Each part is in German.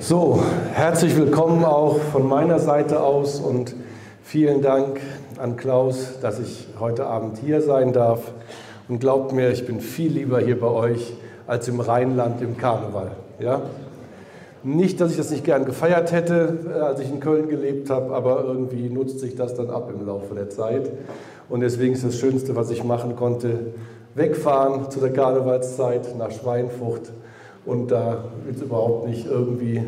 So, herzlich willkommen auch von meiner Seite aus und vielen Dank an Klaus, dass ich heute Abend hier sein darf. Und glaubt mir, ich bin viel lieber hier bei euch als im Rheinland im Karneval. Ja? Nicht, dass ich das nicht gern gefeiert hätte, äh, als ich in Köln gelebt habe, aber irgendwie nutzt sich das dann ab im Laufe der Zeit. Und deswegen ist das Schönste, was ich machen konnte, wegfahren zu der Karnevalszeit nach Schweinfurt und da jetzt überhaupt nicht irgendwie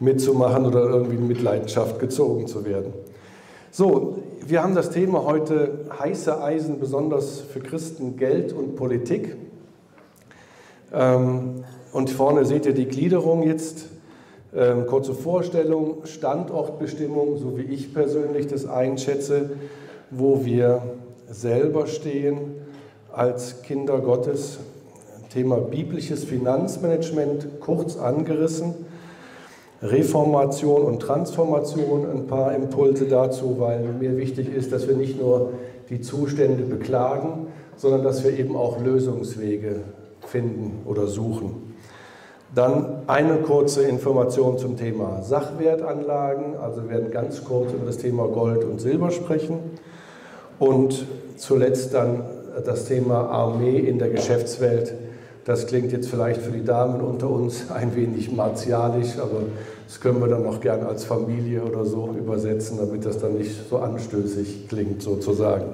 mitzumachen oder irgendwie in Mitleidenschaft gezogen zu werden. So, wir haben das Thema heute heiße Eisen, besonders für Christen, Geld und Politik. Ähm, und vorne seht ihr die Gliederung jetzt. Ähm, kurze Vorstellung, Standortbestimmung, so wie ich persönlich das einschätze, wo wir selber stehen als Kinder Gottes Thema biblisches Finanzmanagement kurz angerissen. Reformation und Transformation, ein paar Impulse dazu, weil mir wichtig ist, dass wir nicht nur die Zustände beklagen, sondern dass wir eben auch Lösungswege finden oder suchen. Dann eine kurze Information zum Thema Sachwertanlagen, also wir werden ganz kurz über das Thema Gold und Silber sprechen. Und zuletzt dann das Thema Armee in der Geschäftswelt das klingt jetzt vielleicht für die Damen unter uns ein wenig martialisch, aber das können wir dann auch gern als Familie oder so übersetzen, damit das dann nicht so anstößig klingt sozusagen.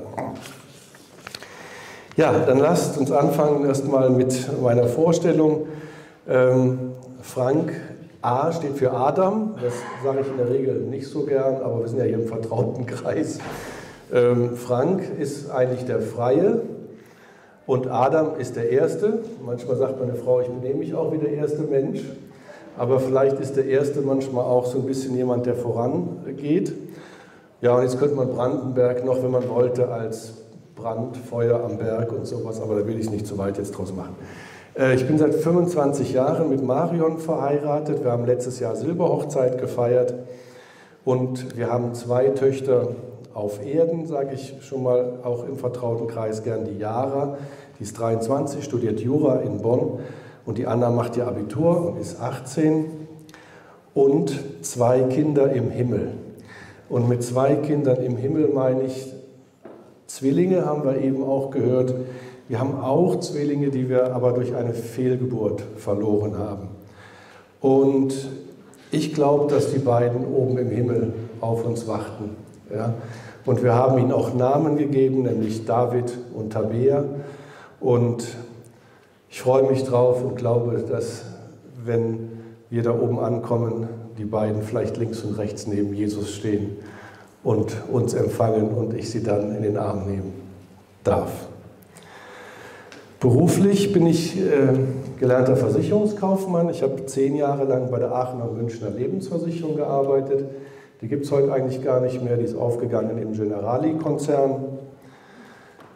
Ja, dann lasst uns anfangen erstmal mit meiner Vorstellung. Ähm, Frank A steht für Adam, das sage ich in der Regel nicht so gern, aber wir sind ja hier im vertrauten Kreis. Ähm, Frank ist eigentlich der Freie, und Adam ist der Erste. Manchmal sagt meine Frau, ich benehme mich auch wie der erste Mensch. Aber vielleicht ist der Erste manchmal auch so ein bisschen jemand, der vorangeht. Ja, und jetzt könnte man Brandenberg noch, wenn man wollte, als Brandfeuer am Berg und sowas, aber da will ich nicht zu weit jetzt draus machen. Äh, ich bin seit 25 Jahren mit Marion verheiratet. Wir haben letztes Jahr Silberhochzeit gefeiert und wir haben zwei Töchter auf Erden, sage ich schon mal, auch im vertrauten Kreis gern die Jara. Die ist 23, studiert Jura in Bonn und die Anna macht ihr Abitur und ist 18 und zwei Kinder im Himmel. Und mit zwei Kindern im Himmel meine ich Zwillinge, haben wir eben auch gehört. Wir haben auch Zwillinge, die wir aber durch eine Fehlgeburt verloren haben. Und ich glaube, dass die beiden oben im Himmel auf uns warten. Ja? Und wir haben ihnen auch Namen gegeben, nämlich David und Tabea. Und ich freue mich drauf und glaube, dass wenn wir da oben ankommen, die beiden vielleicht links und rechts neben Jesus stehen und uns empfangen und ich sie dann in den Arm nehmen darf. Beruflich bin ich äh, gelernter Versicherungskaufmann. Ich habe zehn Jahre lang bei der Aachener und Münchner Lebensversicherung gearbeitet. Die gibt es heute eigentlich gar nicht mehr, die ist aufgegangen im Generali-Konzern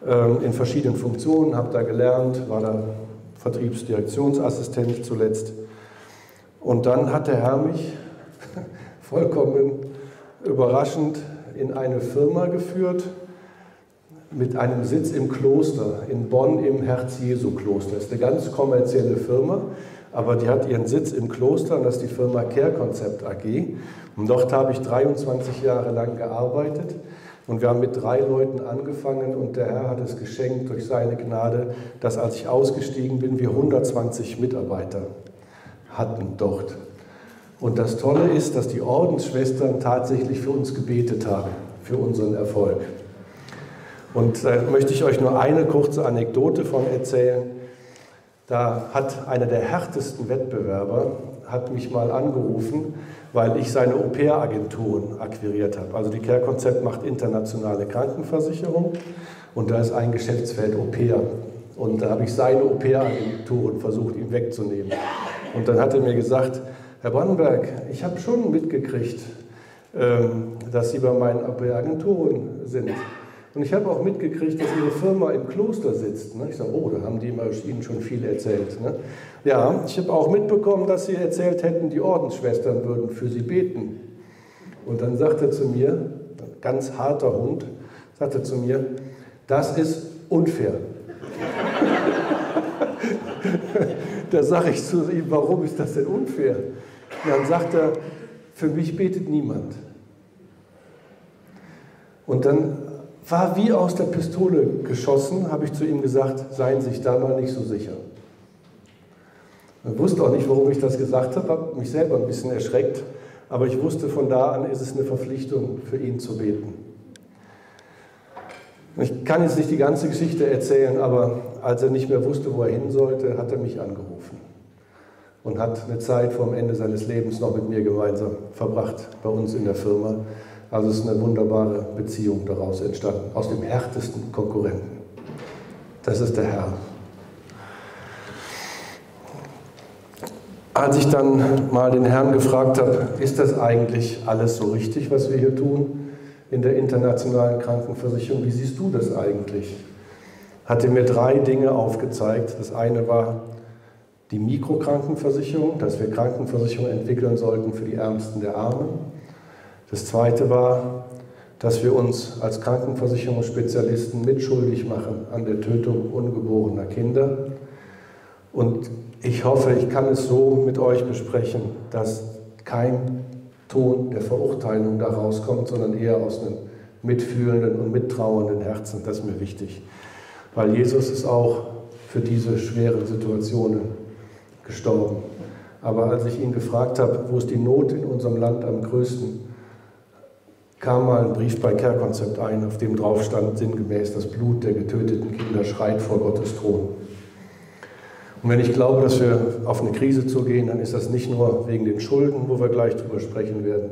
ähm, in verschiedenen Funktionen, habe da gelernt, war da Vertriebsdirektionsassistent zuletzt. Und dann hat der Herr mich vollkommen überraschend in eine Firma geführt mit einem Sitz im Kloster, in Bonn im Herz-Jesu-Kloster. Das ist eine ganz kommerzielle Firma, aber die hat ihren Sitz im Kloster und das ist die Firma Care Concept AG. Und dort habe ich 23 Jahre lang gearbeitet und wir haben mit drei Leuten angefangen und der Herr hat es geschenkt durch seine Gnade, dass als ich ausgestiegen bin, wir 120 Mitarbeiter hatten dort. Und das Tolle ist, dass die Ordensschwestern tatsächlich für uns gebetet haben, für unseren Erfolg. Und da möchte ich euch nur eine kurze Anekdote von erzählen. Da hat einer der härtesten Wettbewerber hat mich mal angerufen weil ich seine Au-pair-Agenturen akquiriert habe. Also die Care-Konzept macht internationale Krankenversicherung und da ist ein Geschäftsfeld Au-pair. Und da habe ich seine Au-pair-Agenturen versucht, ihm wegzunehmen. Und dann hat er mir gesagt, Herr Brandenberg, ich habe schon mitgekriegt, ähm, dass Sie bei meinen Au-pair-Agenturen sind. Und ich habe auch mitgekriegt, dass Ihre Firma im Kloster sitzt. Ne? Ich sage, oh, da haben die Ihnen schon viel erzählt. Ne? Ja, ich habe auch mitbekommen, dass Sie erzählt hätten, die Ordensschwestern würden für Sie beten. Und dann sagt er zu mir, ganz harter Hund, sagt er zu mir, das ist unfair. da sage ich zu ihm, warum ist das denn unfair? Und dann sagt er, für mich betet niemand. Und dann war wie aus der Pistole geschossen, habe ich zu ihm gesagt, seien Sie sich da mal nicht so sicher. Ich wusste auch nicht, warum ich das gesagt habe, habe mich selber ein bisschen erschreckt, aber ich wusste, von da an ist es eine Verpflichtung, für ihn zu beten. Ich kann jetzt nicht die ganze Geschichte erzählen, aber als er nicht mehr wusste, wo er hin sollte, hat er mich angerufen und hat eine Zeit vor dem Ende seines Lebens noch mit mir gemeinsam verbracht bei uns in der Firma. Also ist eine wunderbare Beziehung daraus entstanden, aus dem härtesten Konkurrenten. Das ist der Herr. Als ich dann mal den Herrn gefragt habe, ist das eigentlich alles so richtig, was wir hier tun in der internationalen Krankenversicherung? Wie siehst du das eigentlich? Hat er mir drei Dinge aufgezeigt. Das eine war die Mikrokrankenversicherung, dass wir Krankenversicherungen entwickeln sollten für die Ärmsten der Armen. Das Zweite war, dass wir uns als Krankenversicherungsspezialisten mitschuldig machen an der Tötung ungeborener Kinder. Und ich hoffe, ich kann es so mit euch besprechen, dass kein Ton der Verurteilung da rauskommt, sondern eher aus einem mitfühlenden und mittrauernden Herzen. Das ist mir wichtig. Weil Jesus ist auch für diese schweren Situationen gestorben. Aber als ich ihn gefragt habe, wo ist die Not in unserem Land am größten, kam mal ein Brief bei Care-Konzept ein, auf dem drauf stand sinngemäß, das Blut der getöteten Kinder schreit vor Gottes Thron. Und wenn ich glaube, dass wir auf eine Krise zugehen, dann ist das nicht nur wegen den Schulden, wo wir gleich drüber sprechen werden,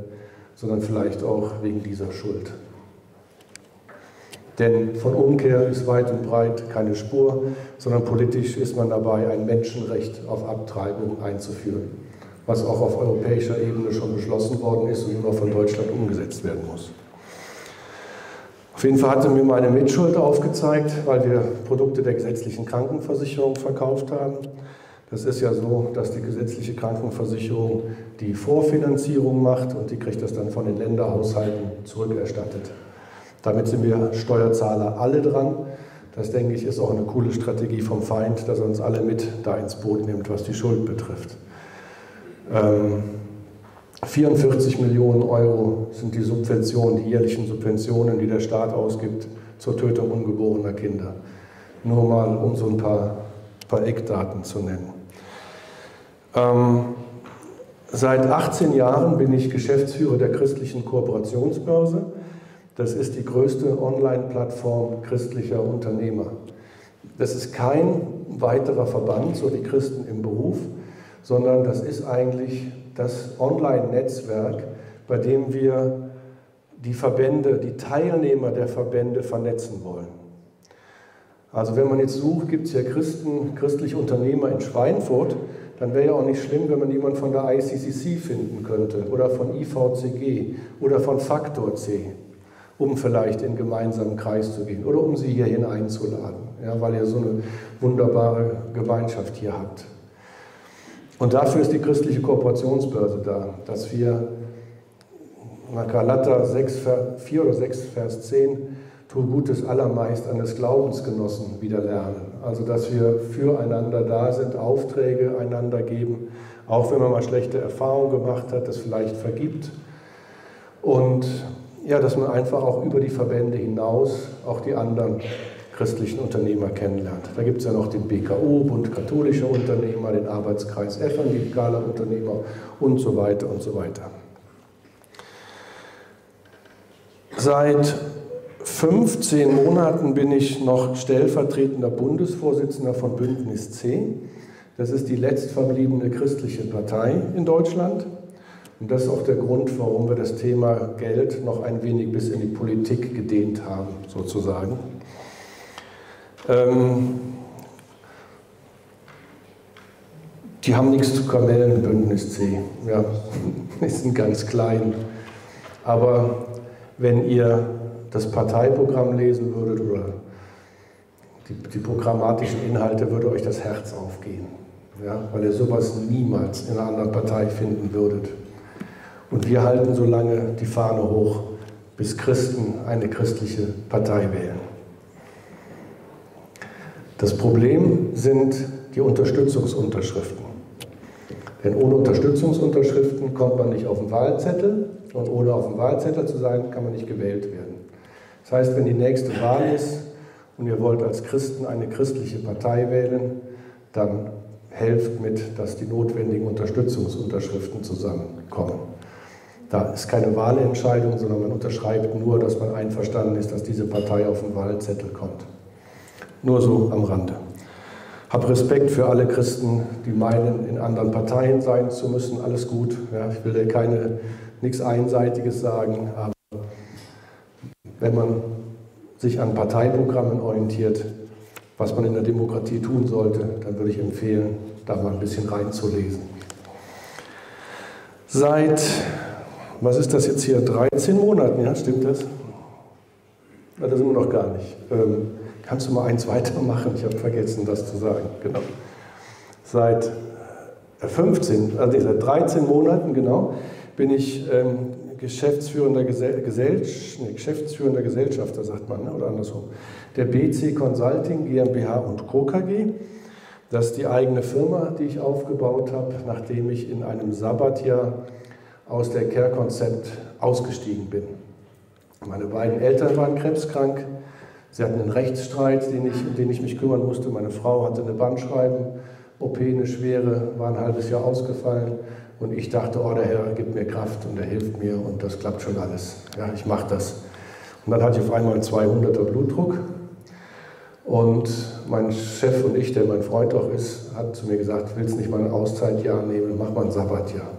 sondern vielleicht auch wegen dieser Schuld. Denn von Umkehr ist weit und breit keine Spur, sondern politisch ist man dabei, ein Menschenrecht auf Abtreibung einzuführen, was auch auf europäischer Ebene schon beschlossen worden ist und nur noch von Deutschland umgesetzt werden muss. Auf jeden Fall hatte mir meine Mitschuld aufgezeigt, weil wir Produkte der gesetzlichen Krankenversicherung verkauft haben. Das ist ja so, dass die gesetzliche Krankenversicherung die Vorfinanzierung macht und die kriegt das dann von den Länderhaushalten zurückerstattet. Damit sind wir Steuerzahler alle dran. Das denke ich ist auch eine coole Strategie vom Feind, dass er uns alle mit da ins Boot nimmt, was die Schuld betrifft. Ähm, 44 Millionen Euro sind die Subventionen, die jährlichen Subventionen, die der Staat ausgibt zur Tötung ungeborener Kinder. Nur mal, um so ein paar, paar Eckdaten zu nennen. Ähm, seit 18 Jahren bin ich Geschäftsführer der christlichen Kooperationsbörse. Das ist die größte Online-Plattform christlicher Unternehmer. Das ist kein weiterer Verband, so die Christen im Beruf, sondern das ist eigentlich das Online-Netzwerk, bei dem wir die Verbände, die Teilnehmer der Verbände vernetzen wollen. Also wenn man jetzt sucht, gibt es ja Christen, christliche Unternehmer in Schweinfurt, dann wäre ja auch nicht schlimm, wenn man jemanden von der ICCC finden könnte oder von IVCG oder von Faktor C, um vielleicht in gemeinsamen Kreis zu gehen oder um sie hierhin einzuladen, ja, weil ihr so eine wunderbare Gemeinschaft hier habt. Und dafür ist die christliche Kooperationsbörse da, dass wir nach Galater 6, 4 oder 6, Vers 10, tu Gutes allermeist an des Glaubensgenossen wieder lernen. Also, dass wir füreinander da sind, Aufträge einander geben, auch wenn man mal schlechte Erfahrungen gemacht hat, das vielleicht vergibt. Und ja, dass man einfach auch über die Verbände hinaus auch die anderen christlichen Unternehmer kennenlernt. Da gibt es ja noch den BKO, Bund katholischer Unternehmer, den Arbeitskreis evangelikaler Unternehmer und so weiter und so weiter. Seit 15 Monaten bin ich noch stellvertretender Bundesvorsitzender von Bündnis C. Das ist die letztverbliebene christliche Partei in Deutschland. Und das ist auch der Grund, warum wir das Thema Geld noch ein wenig bis in die Politik gedehnt haben, sozusagen. Ähm, die haben nichts zu kamellen, Bündnis C. Ja, die sind ganz klein. Aber wenn ihr das Parteiprogramm lesen würdet oder die, die programmatischen Inhalte, würde euch das Herz aufgehen. Ja, weil ihr sowas niemals in einer anderen Partei finden würdet. Und wir halten so lange die Fahne hoch, bis Christen eine christliche Partei wählen. Das Problem sind die Unterstützungsunterschriften. Denn ohne Unterstützungsunterschriften kommt man nicht auf den Wahlzettel und ohne auf dem Wahlzettel zu sein, kann man nicht gewählt werden. Das heißt, wenn die nächste Wahl ist und ihr wollt als Christen eine christliche Partei wählen, dann helft mit, dass die notwendigen Unterstützungsunterschriften zusammenkommen. Da ist keine Wahlentscheidung, sondern man unterschreibt nur, dass man einverstanden ist, dass diese Partei auf den Wahlzettel kommt. Nur so am Rande. Hab Respekt für alle Christen, die meinen, in anderen Parteien sein zu müssen. Alles gut. Ja, ich will dir keine, nichts Einseitiges sagen, aber wenn man sich an Parteiprogrammen orientiert, was man in der Demokratie tun sollte, dann würde ich empfehlen, da mal ein bisschen reinzulesen. Seit, was ist das jetzt hier, 13 Monaten, ja, stimmt das? Das sind wir noch gar nicht. Ähm, kannst du mal eins weitermachen? Ich habe vergessen, das zu sagen. Genau. Seit 15, also seit 13 Monaten, genau, bin ich ähm, geschäftsführender, Gesell Gesell nee, geschäftsführender Gesellschafter, sagt man, ne? oder andersrum, der BC Consulting GmbH und Co. KG. Das ist die eigene Firma, die ich aufgebaut habe, nachdem ich in einem Sabbatjahr aus der Care-Konzept ausgestiegen bin. Meine beiden Eltern waren krebskrank. Sie hatten einen Rechtsstreit, den ich, um den ich mich kümmern musste. Meine Frau hatte eine Bandscheiben-OP, eine schwere, war ein halbes Jahr ausgefallen. Und ich dachte, oh, der Herr gibt mir Kraft und er hilft mir und das klappt schon alles. Ja, ich mache das. Und dann hatte ich auf einmal 200er Blutdruck und mein Chef und ich, der mein Freund auch ist, hat zu mir gesagt, willst nicht mal ein Auszeitjahr nehmen, mach mal ein Sabbatjahr.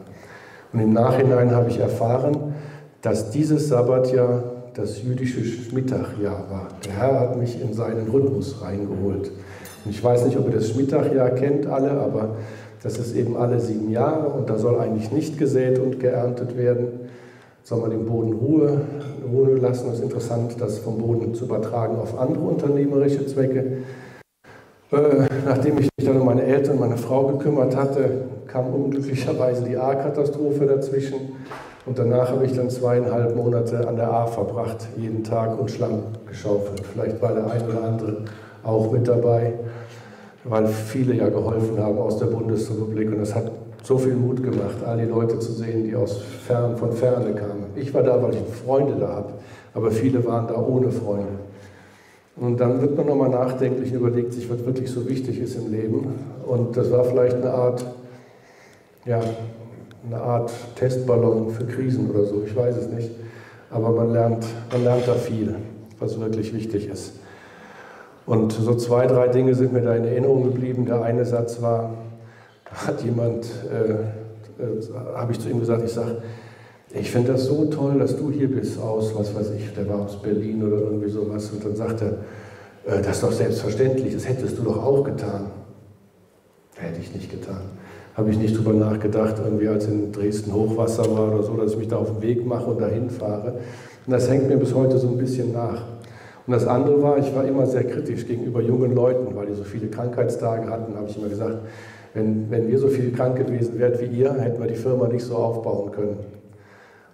Und im Nachhinein habe ich erfahren, dass dieses Sabbatjahr das jüdische Schmittachjahr war. Der Herr hat mich in seinen Rhythmus reingeholt. Und ich weiß nicht, ob ihr das Schmittachjahr kennt alle, aber das ist eben alle sieben Jahre und da soll eigentlich nicht gesät und geerntet werden, soll man den Boden Ruhe, Ruhe lassen. Es ist interessant, das vom Boden zu übertragen auf andere unternehmerische Zwecke. Äh, nachdem ich mich dann um meine Eltern und meine Frau gekümmert hatte, kam unglücklicherweise die A-Katastrophe dazwischen. Und danach habe ich dann zweieinhalb Monate an der A verbracht, jeden Tag und Schlamm geschaufelt. Vielleicht war der ein oder andere auch mit dabei, weil viele ja geholfen haben aus der Bundesrepublik. Und das hat so viel Mut gemacht, all die Leute zu sehen, die aus fern, von ferne kamen. Ich war da, weil ich Freunde da habe, aber viele waren da ohne Freunde. Und dann wird man nochmal nachdenklich und überlegt sich, was wirklich so wichtig ist im Leben. Und das war vielleicht eine Art, ja, eine Art Testballon für Krisen oder so, ich weiß es nicht. Aber man lernt, man lernt da viel, was wirklich wichtig ist. Und so zwei, drei Dinge sind mir da in Erinnerung geblieben. Der eine Satz war, hat jemand, äh, äh, habe ich zu ihm gesagt, ich sage, ich finde das so toll, dass du hier bist aus, was weiß ich, der war aus Berlin oder irgendwie sowas. Und dann sagt er, äh, das ist doch selbstverständlich, das hättest du doch auch getan. Hätte ich nicht getan. Habe ich nicht drüber nachgedacht, irgendwie als in Dresden Hochwasser war oder so, dass ich mich da auf den Weg mache und dahin fahre. Und das hängt mir bis heute so ein bisschen nach. Und das andere war, ich war immer sehr kritisch gegenüber jungen Leuten, weil die so viele Krankheitstage hatten, habe ich immer gesagt, wenn, wenn wir so viel krank gewesen wären wie ihr, hätten wir die Firma nicht so aufbauen können.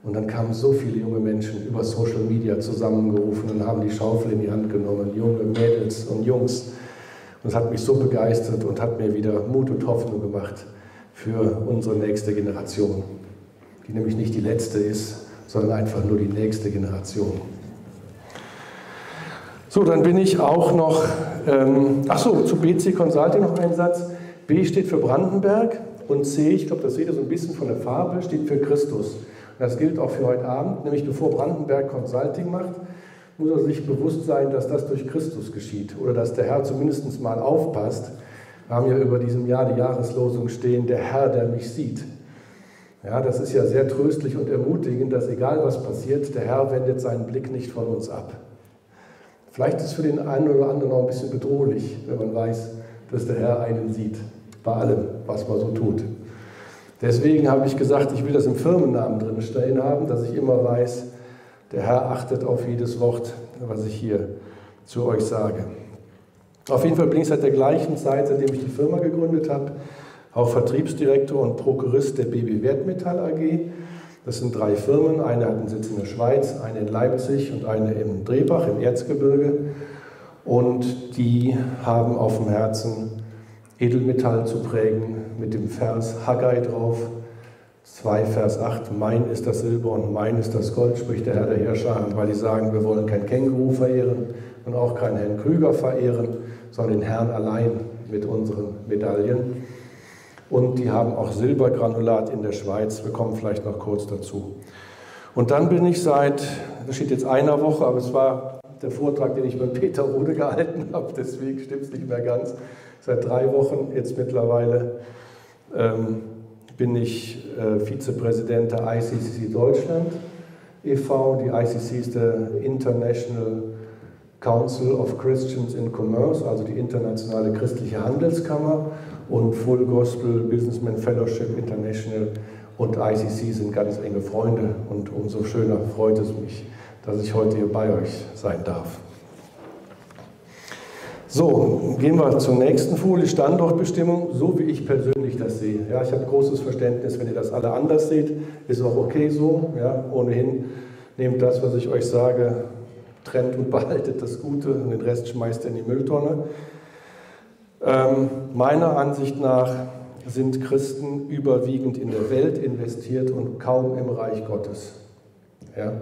Und dann kamen so viele junge Menschen über Social Media zusammengerufen und haben die Schaufel in die Hand genommen, junge Mädels und Jungs. Und es hat mich so begeistert und hat mir wieder Mut und Hoffnung gemacht für unsere nächste Generation, die nämlich nicht die letzte ist, sondern einfach nur die nächste Generation. So, dann bin ich auch noch, ähm, ach so, zu BC Consulting noch ein Satz. B steht für Brandenberg und C, ich glaube, das seht ihr so ein bisschen von der Farbe, steht für Christus. Das gilt auch für heute Abend, nämlich bevor Brandenberg Consulting macht, muss er sich bewusst sein, dass das durch Christus geschieht oder dass der Herr zumindest mal aufpasst. Wir haben ja über diesem Jahr die Jahreslosung stehen, der Herr, der mich sieht. Ja, das ist ja sehr tröstlich und ermutigend, dass egal was passiert, der Herr wendet seinen Blick nicht von uns ab. Vielleicht ist es für den einen oder anderen auch ein bisschen bedrohlich, wenn man weiß, dass der Herr einen sieht, bei allem, was man so tut. Deswegen habe ich gesagt, ich will das im Firmennamen drin stehen haben, dass ich immer weiß, der Herr achtet auf jedes Wort, was ich hier zu euch sage. Auf jeden Fall bin ich seit der gleichen Zeit, seitdem ich die Firma gegründet habe, auch Vertriebsdirektor und Prokurist der BB Wertmetall AG. Das sind drei Firmen. Eine hat einen Sitz in der Schweiz, eine in Leipzig und eine im Drehbach im Erzgebirge. Und die haben auf dem Herzen, Edelmetall zu prägen mit dem Vers Haggai drauf. 2 Vers 8, mein ist das Silber und mein ist das Gold, spricht der Herr der Herrscher, weil die sagen, wir wollen kein Känguru verehren und auch keinen Herrn Krüger verehren, sondern den Herrn allein mit unseren Medaillen. Und die haben auch Silbergranulat in der Schweiz. Wir kommen vielleicht noch kurz dazu. Und dann bin ich seit, das steht jetzt einer Woche, aber es war der Vortrag, den ich bei Peter Rode gehalten habe, deswegen stimmt es nicht mehr ganz. Seit drei Wochen jetzt mittlerweile ähm, bin ich äh, Vizepräsident der ICCC Deutschland e.V. Die ICC ist der International Council of Christians in Commerce, also die internationale christliche Handelskammer und Full Gospel Businessman Fellowship International und ICC sind ganz enge Freunde und umso schöner freut es mich, dass ich heute hier bei euch sein darf. So, gehen wir zur nächsten Folie, Standortbestimmung, so wie ich persönlich das sehe. Ja, ich habe großes Verständnis, wenn ihr das alle anders seht, ist auch okay so. Ja, ohnehin nehmt das, was ich euch sage, trennt und behaltet das Gute und den Rest schmeißt ihr in die Mülltonne. Ähm, meiner Ansicht nach sind Christen überwiegend in der Welt investiert und kaum im Reich Gottes. Ja?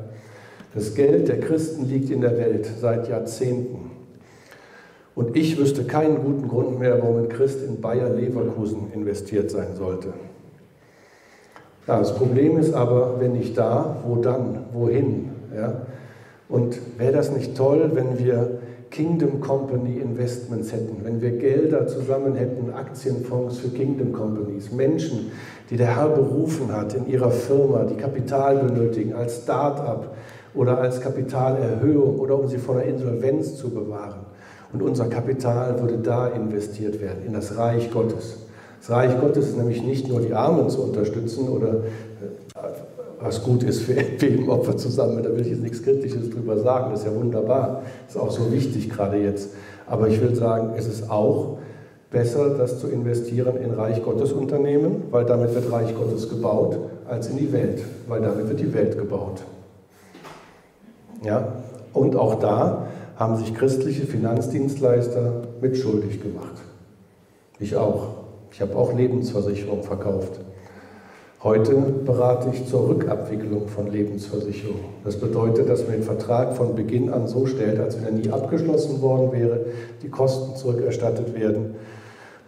Das Geld der Christen liegt in der Welt seit Jahrzehnten. Und ich wüsste keinen guten Grund mehr, warum ein Christ in Bayer Leverkusen investiert sein sollte. Ja, das Problem ist aber, wenn nicht da, wo dann? Wohin? Ja? Und wäre das nicht toll, wenn wir Kingdom Company Investments hätten, wenn wir Gelder zusammen hätten, Aktienfonds für Kingdom Companies, Menschen, die der Herr berufen hat in ihrer Firma, die Kapital benötigen als Start-up oder als Kapitalerhöhung oder um sie vor der Insolvenz zu bewahren. Und unser Kapital würde da investiert werden, in das Reich Gottes. Das Reich Gottes ist nämlich nicht nur die Armen zu unterstützen oder äh, was gut ist für wegen Opfer zusammen. Da will ich jetzt nichts Kritisches drüber sagen. Das ist ja wunderbar. Das ist auch so wichtig gerade jetzt. Aber ich will sagen, es ist auch besser, das zu investieren in Reich Gottes Unternehmen, weil damit wird Reich Gottes gebaut, als in die Welt, weil damit wird die Welt gebaut. Ja? Und auch da haben sich christliche Finanzdienstleister mitschuldig gemacht. Ich auch. Ich habe auch Lebensversicherung verkauft. Heute berate ich zur Rückabwicklung von Lebensversicherungen. Das bedeutet, dass man den Vertrag von Beginn an so stellt, als wenn er nie abgeschlossen worden wäre, die Kosten zurückerstattet werden,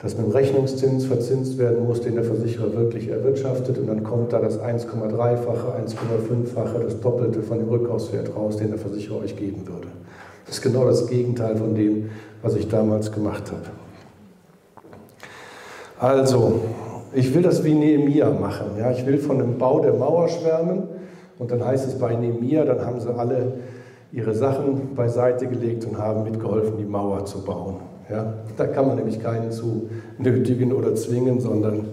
dass mit dem Rechnungszins verzinst werden muss, den der Versicherer wirklich erwirtschaftet und dann kommt da das 1,3-fache, 1,5-fache, das Doppelte von dem Rückkaufswert raus, den der Versicherer euch geben würde. Das ist genau das Gegenteil von dem, was ich damals gemacht habe. Also, ich will das wie Nehemia machen. Ja? Ich will von dem Bau der Mauer schwärmen und dann heißt es bei Nehemia, dann haben sie alle ihre Sachen beiseite gelegt und haben mitgeholfen, die Mauer zu bauen. Ja? Da kann man nämlich keinen zu nötigen oder zwingen, sondern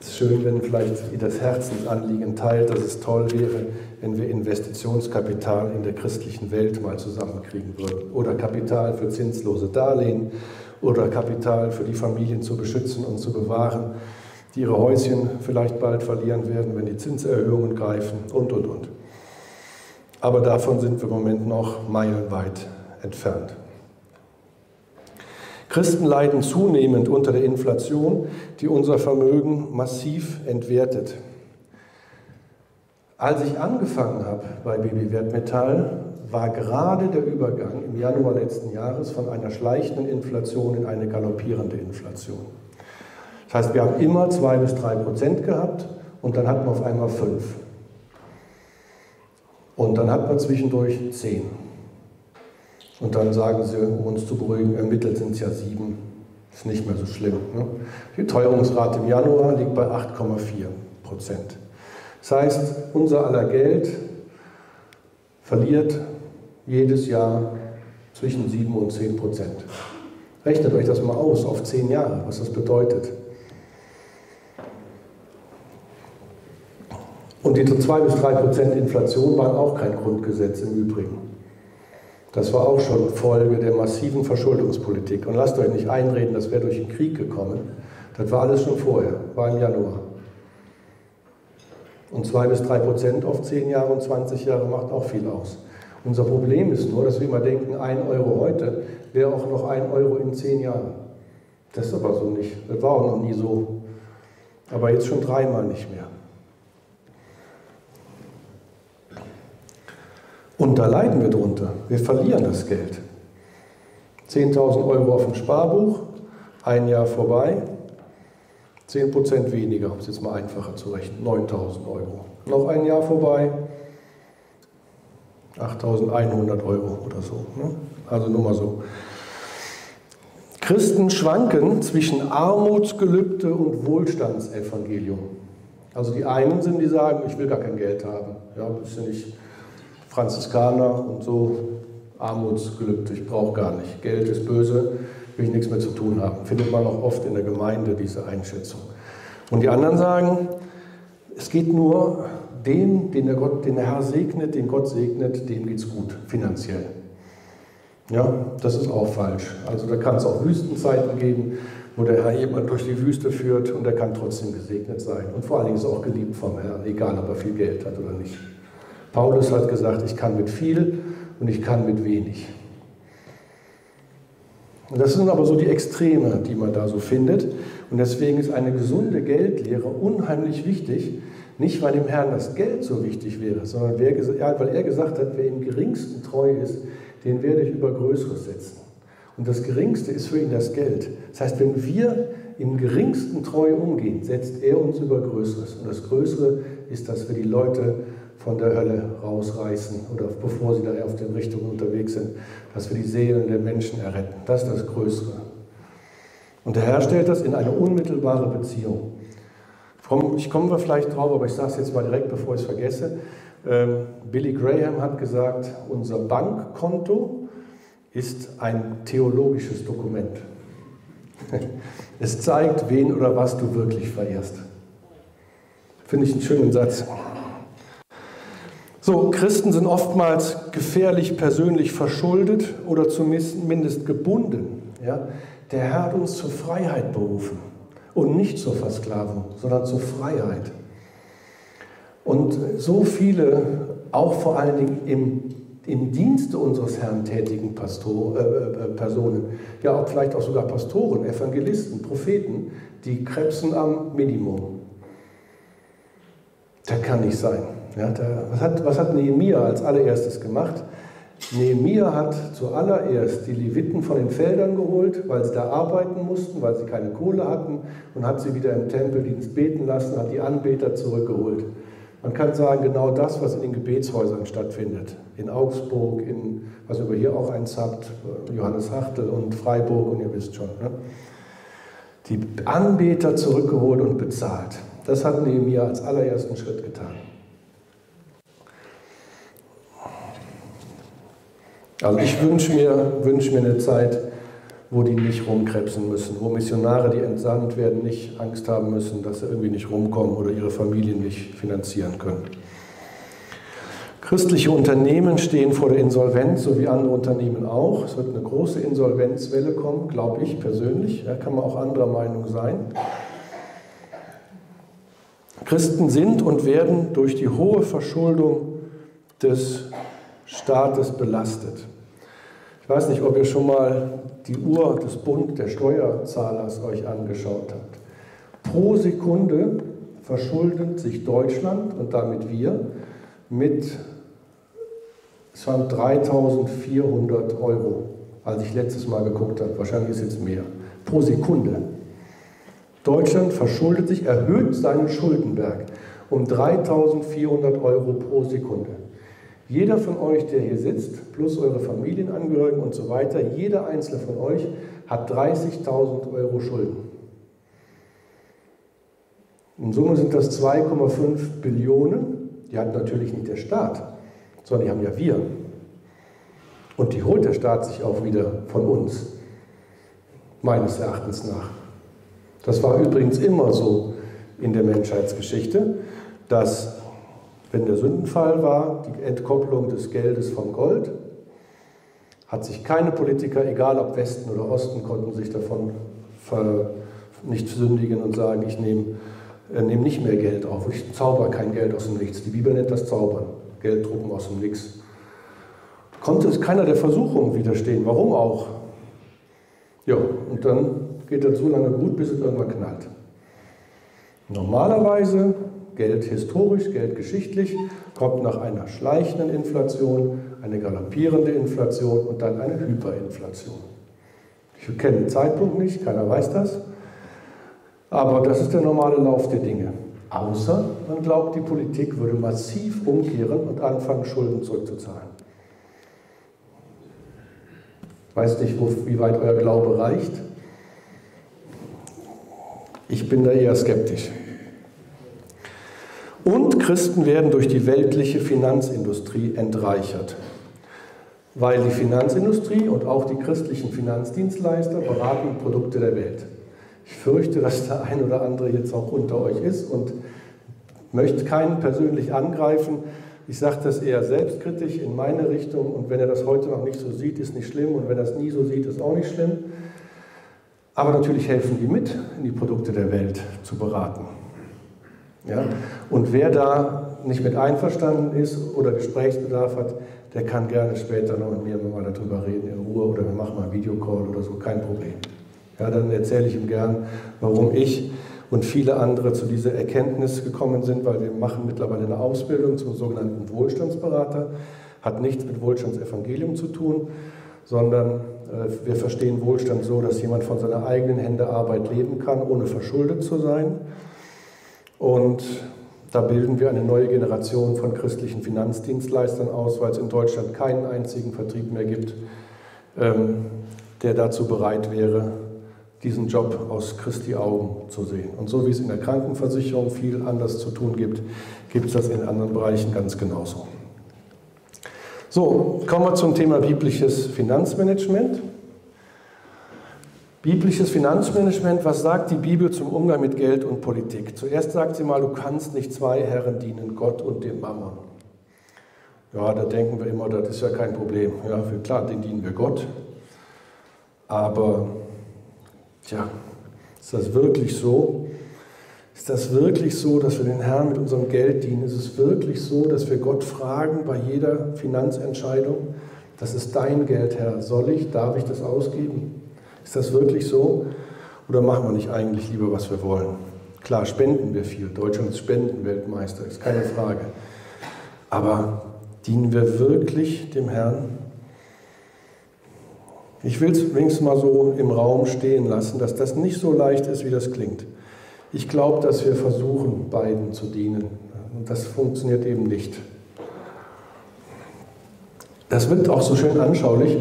es ist schön, wenn vielleicht ihr das Herzensanliegen teilt, dass es toll wäre, wenn wir Investitionskapital in der christlichen Welt mal zusammenkriegen würden. Oder Kapital für zinslose Darlehen oder Kapital für die Familien zu beschützen und zu bewahren die ihre Häuschen vielleicht bald verlieren werden, wenn die Zinserhöhungen greifen und, und, und. Aber davon sind wir im Moment noch meilenweit entfernt. Christen leiden zunehmend unter der Inflation, die unser Vermögen massiv entwertet. Als ich angefangen habe bei Baby Wertmetall, war gerade der Übergang im Januar letzten Jahres von einer schleichenden Inflation in eine galoppierende Inflation. Das heißt, wir haben immer zwei bis drei Prozent gehabt und dann hatten wir auf einmal fünf. Und dann hat man zwischendurch zehn. Und dann sagen sie, um uns zu beruhigen, ermittelt sind es ja sieben. Ist nicht mehr so schlimm. Ne? Die Teuerungsrate im Januar liegt bei 8,4 Prozent. Das heißt, unser aller Geld verliert jedes Jahr zwischen 7 und 10 Prozent. Rechnet euch das mal aus auf zehn Jahre, was das bedeutet. Und die 2 bis 3 Prozent Inflation waren auch kein Grundgesetz im Übrigen. Das war auch schon Folge der massiven Verschuldungspolitik. Und lasst euch nicht einreden, das wäre durch den Krieg gekommen. Das war alles schon vorher, war im Januar. Und 2 bis 3 Prozent auf 10 Jahre und 20 Jahre macht auch viel aus. Unser Problem ist nur, dass wir immer denken, 1 Euro heute wäre auch noch 1 Euro in 10 Jahren. Das ist aber so nicht. Das war auch noch nie so. Aber jetzt schon dreimal nicht mehr. Und da leiden wir drunter. Wir verlieren das Geld. 10.000 Euro auf dem Sparbuch, ein Jahr vorbei, 10% weniger, um es jetzt mal einfacher zu rechnen, 9.000 Euro. Noch ein Jahr vorbei, 8.100 Euro oder so. Ne? Also nur mal so. Christen schwanken zwischen Armutsgelübde und Wohlstandsevangelium. Also die einen sind, die sagen, ich will gar kein Geld haben. Ja, bist du nicht Franziskaner und so Armutsgelübde, ich brauche gar nicht. Geld ist böse, will ich nichts mehr zu tun haben. Findet man auch oft in der Gemeinde diese Einschätzung. Und die anderen sagen, es geht nur dem, den der, Gott, den der Herr segnet, den Gott segnet, dem geht es gut, finanziell. Ja, das ist auch falsch. Also da kann es auch Wüstenzeiten geben, wo der Herr jemand durch die Wüste führt und er kann trotzdem gesegnet sein. Und vor allen Dingen ist er auch geliebt vom Herrn, egal ob er viel Geld hat oder nicht. Paulus hat gesagt, ich kann mit viel und ich kann mit wenig. Und das sind aber so die Extreme, die man da so findet. Und deswegen ist eine gesunde Geldlehre unheimlich wichtig. Nicht, weil dem Herrn das Geld so wichtig wäre, sondern weil er gesagt hat, wer im geringsten treu ist, den werde ich über Größeres setzen. Und das Geringste ist für ihn das Geld. Das heißt, wenn wir im geringsten treu umgehen, setzt er uns über Größeres. Und das Größere ist, dass wir die Leute von der Hölle rausreißen oder bevor sie da auf den Richtungen unterwegs sind, dass wir die Seelen der Menschen erretten. Das ist das Größere. Und der Herr stellt das in eine unmittelbare Beziehung. Ich komme vielleicht drauf, aber ich sage es jetzt mal direkt, bevor ich es vergesse. Ähm, Billy Graham hat gesagt, unser Bankkonto ist ein theologisches Dokument. Es zeigt, wen oder was du wirklich verehrst. Finde ich einen schönen Satz. So, Christen sind oftmals gefährlich persönlich verschuldet oder zumindest gebunden. Ja? Der Herr hat uns zur Freiheit berufen und nicht zur Versklavung, sondern zur Freiheit. Und so viele, auch vor allen Dingen im, im Dienste unseres Herrn tätigen Pastor, äh, äh, Personen, ja auch vielleicht auch sogar Pastoren, Evangelisten, Propheten, die krebsen am Minimum. Das kann nicht sein. Ja, der, was, hat, was hat Nehemia als allererstes gemacht? Nehemia hat zuallererst die Leviten von den Feldern geholt, weil sie da arbeiten mussten, weil sie keine Kohle hatten und hat sie wieder im Tempeldienst beten lassen, hat die Anbeter zurückgeholt. Man kann sagen, genau das, was in den Gebetshäusern stattfindet. In Augsburg, in, was über hier auch eins habt, Johannes Hachtel und Freiburg und ihr wisst schon. Ne? Die Anbeter zurückgeholt und bezahlt. Das hat Nehemia als allerersten Schritt getan. Also ich wünsche mir, wünsch mir eine Zeit, wo die nicht rumkrebsen müssen, wo Missionare, die entsandt werden, nicht Angst haben müssen, dass sie irgendwie nicht rumkommen oder ihre Familien nicht finanzieren können. Christliche Unternehmen stehen vor der Insolvenz, so wie andere Unternehmen auch. Es wird eine große Insolvenzwelle kommen, glaube ich persönlich. Da kann man auch anderer Meinung sein. Christen sind und werden durch die hohe Verschuldung des Staates belastet. Ich weiß nicht, ob ihr schon mal die Uhr des Bund der Steuerzahlers euch angeschaut habt. Pro Sekunde verschuldet sich Deutschland und damit wir mit es waren 3400 Euro, als ich letztes Mal geguckt habe. Wahrscheinlich ist jetzt mehr. Pro Sekunde. Deutschland verschuldet sich, erhöht seinen Schuldenberg um 3400 Euro pro Sekunde. Jeder von euch, der hier sitzt, plus eure Familienangehörigen und so weiter, jeder einzelne von euch hat 30.000 Euro Schulden. In Summe sind das 2,5 Billionen. Die hat natürlich nicht der Staat, sondern die haben ja wir. Und die holt der Staat sich auch wieder von uns, meines Erachtens nach. Das war übrigens immer so in der Menschheitsgeschichte, dass wenn der Sündenfall war, die Entkopplung des Geldes vom Gold, hat sich keine Politiker, egal ob Westen oder Osten, konnten sich davon nicht sündigen und sagen, ich nehme äh, nimm nicht mehr Geld auf. Ich zauber kein Geld aus dem Nichts. Die Bibel nennt das Zaubern. Geld drucken aus dem Nichts. Konnte es keiner der Versuchung widerstehen. Warum auch? Ja, und dann geht das so lange gut, bis es irgendwann knallt. Normalerweise Geld historisch, Geld geschichtlich, kommt nach einer schleichenden Inflation eine galoppierende Inflation und dann eine Hyperinflation. Ich kenne den Zeitpunkt nicht, keiner weiß das, aber das ist der normale Lauf der Dinge. Außer man glaubt, die Politik würde massiv umkehren und anfangen, Schulden zurückzuzahlen. Weiß nicht, wie weit euer Glaube reicht. Ich bin da eher skeptisch. Und Christen werden durch die weltliche Finanzindustrie entreichert, weil die Finanzindustrie und auch die christlichen Finanzdienstleister beraten Produkte der Welt. Ich fürchte, dass der ein oder andere jetzt auch unter euch ist und möchte keinen persönlich angreifen. Ich sage das eher selbstkritisch in meine Richtung und wenn er das heute noch nicht so sieht, ist nicht schlimm und wenn er es nie so sieht, ist auch nicht schlimm. Aber natürlich helfen die mit, in die Produkte der Welt zu beraten. Ja? Und wer da nicht mit einverstanden ist oder Gesprächsbedarf hat, der kann gerne später noch mit mir mal darüber reden in Ruhe oder wir machen mal einen Videocall oder so, kein Problem. Ja, dann erzähle ich ihm gern, warum ich und viele andere zu dieser Erkenntnis gekommen sind, weil wir machen mittlerweile eine Ausbildung zum sogenannten Wohlstandsberater. Hat nichts mit Wohlstandsevangelium zu tun, sondern äh, wir verstehen Wohlstand so, dass jemand von seiner eigenen Hände Arbeit leben kann, ohne verschuldet zu sein und da bilden wir eine neue Generation von christlichen Finanzdienstleistern aus, weil es in Deutschland keinen einzigen Vertrieb mehr gibt, ähm, der dazu bereit wäre, diesen Job aus Christi Augen zu sehen. Und so wie es in der Krankenversicherung viel anders zu tun gibt, gibt es das in anderen Bereichen ganz genauso. So, kommen wir zum Thema biblisches Finanzmanagement. Biblisches Finanzmanagement, was sagt die Bibel zum Umgang mit Geld und Politik? Zuerst sagt sie mal, du kannst nicht zwei Herren dienen, Gott und dem Mammon. Ja, da denken wir immer, das ist ja kein Problem. Ja, klar, den dienen wir Gott. Aber, tja, ist das wirklich so? Ist das wirklich so, dass wir den Herrn mit unserem Geld dienen? Ist es wirklich so, dass wir Gott fragen bei jeder Finanzentscheidung, das ist dein Geld, Herr, soll ich, darf ich das ausgeben? Ist das wirklich so? Oder machen wir nicht eigentlich lieber, was wir wollen? Klar, spenden wir viel. Deutschland ist Spendenweltmeister, ist keine Frage. Aber dienen wir wirklich dem Herrn? Ich will es wenigstens mal so im Raum stehen lassen, dass das nicht so leicht ist, wie das klingt. Ich glaube, dass wir versuchen, beiden zu dienen. Und das funktioniert eben nicht. Das wird auch so schön anschaulich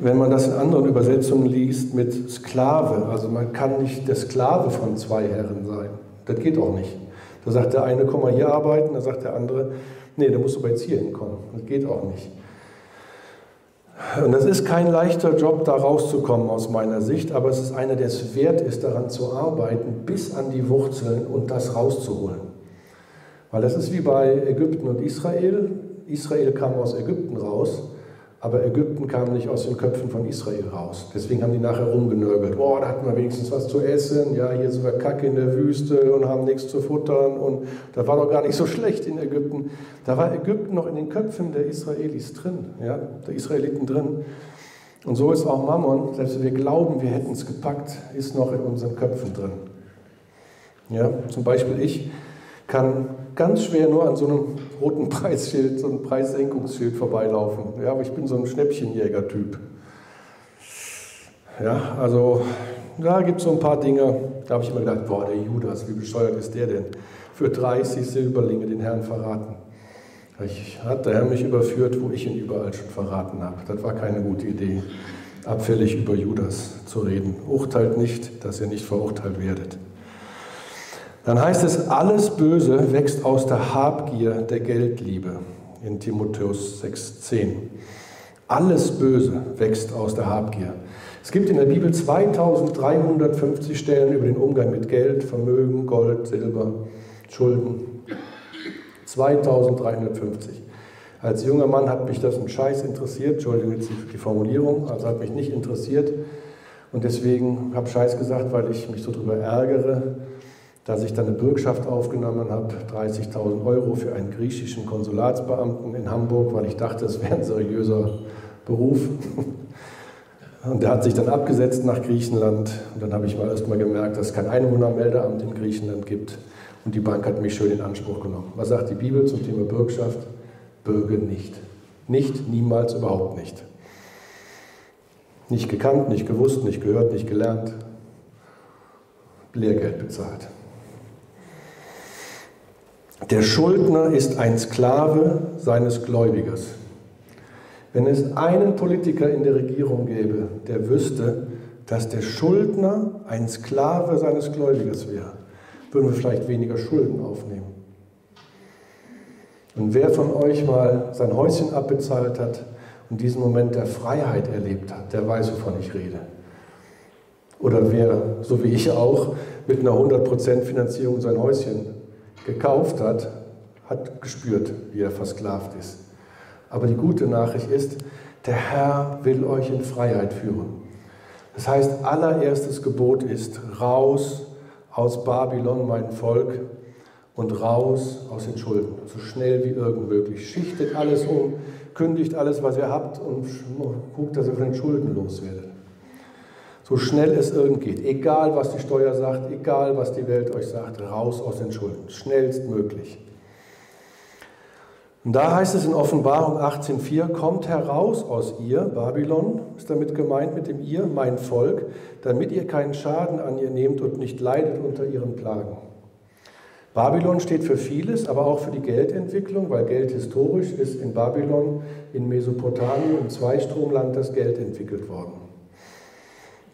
wenn man das in anderen Übersetzungen liest mit Sklave, also man kann nicht der Sklave von zwei Herren sein. Das geht auch nicht. Da sagt der eine, komm mal hier arbeiten, da sagt der andere, nee, da musst du aber jetzt hier hinkommen. Das geht auch nicht. Und das ist kein leichter Job, da rauszukommen aus meiner Sicht, aber es ist einer, der es wert ist, daran zu arbeiten, bis an die Wurzeln und das rauszuholen. Weil das ist wie bei Ägypten und Israel. Israel kam aus Ägypten raus aber Ägypten kam nicht aus den Köpfen von Israel raus. Deswegen haben die nachher rumgenörgelt. Boah, da hatten wir wenigstens was zu essen. Ja, hier sind wir Kacke in der Wüste und haben nichts zu futtern. Und da war doch gar nicht so schlecht in Ägypten. Da war Ägypten noch in den Köpfen der Israelis drin, ja, der Israeliten drin. Und so ist auch Mammon, selbst wenn wir glauben, wir hätten es gepackt, ist noch in unseren Köpfen drin. Ja, zum Beispiel ich kann ganz schwer nur an so einem roten Preisschild, so einem Preissenkungsschild vorbeilaufen. Ja, aber ich bin so ein Schnäppchenjäger-Typ. Ja, also da gibt es so ein paar Dinge, da habe ich immer gedacht, boah, der Judas, wie bescheuert ist der denn? Für 30 Silberlinge den Herrn verraten. Ich, hat der Herr mich überführt, wo ich ihn überall schon verraten habe. Das war keine gute Idee, abfällig über Judas zu reden. Urteilt nicht, dass ihr nicht verurteilt werdet. Dann heißt es, alles Böse wächst aus der Habgier der Geldliebe in Timotheus 6,10. Alles Böse wächst aus der Habgier. Es gibt in der Bibel 2350 Stellen über den Umgang mit Geld, Vermögen, Gold, Silber, Schulden. 2350. Als junger Mann hat mich das ein Scheiß interessiert, Entschuldigung jetzt die Formulierung, also hat mich nicht interessiert. Und deswegen habe Scheiß gesagt, weil ich mich so darüber ärgere, dass ich dann eine Bürgschaft aufgenommen habe, 30.000 Euro für einen griechischen Konsulatsbeamten in Hamburg, weil ich dachte, es wäre ein seriöser Beruf. Und der hat sich dann abgesetzt nach Griechenland. Und dann habe ich mal erst mal gemerkt, dass es kein Einwohnermeldeamt in Griechenland gibt. Und die Bank hat mich schön in Anspruch genommen. Was sagt die Bibel zum Thema Bürgschaft? Bürge nicht. Nicht, niemals, überhaupt nicht. Nicht gekannt, nicht gewusst, nicht gehört, nicht gelernt. Lehrgeld bezahlt. Der Schuldner ist ein Sklave seines Gläubigers. Wenn es einen Politiker in der Regierung gäbe, der wüsste, dass der Schuldner ein Sklave seines Gläubigers wäre, würden wir vielleicht weniger Schulden aufnehmen. Und wer von euch mal sein Häuschen abbezahlt hat und diesen Moment der Freiheit erlebt hat, der weiß, wovon ich rede. Oder wer, so wie ich auch, mit einer 100% Finanzierung sein Häuschen gekauft hat, hat gespürt, wie er versklavt ist. Aber die gute Nachricht ist, der Herr will euch in Freiheit führen. Das heißt, allererstes Gebot ist, raus aus Babylon, mein Volk, und raus aus den Schulden, so schnell wie irgend möglich. Schichtet alles um, kündigt alles, was ihr habt und guckt, dass ihr von den Schulden loswerdet. So schnell es irgend geht, egal was die Steuer sagt, egal was die Welt euch sagt, raus aus den Schulden, schnellstmöglich. Und da heißt es in Offenbarung 18.4, kommt heraus aus ihr, Babylon ist damit gemeint mit dem ihr, mein Volk, damit ihr keinen Schaden an ihr nehmt und nicht leidet unter ihren Plagen. Babylon steht für vieles, aber auch für die Geldentwicklung, weil Geld historisch ist in Babylon, in Mesopotamien, im Zweistromland das Geld entwickelt worden.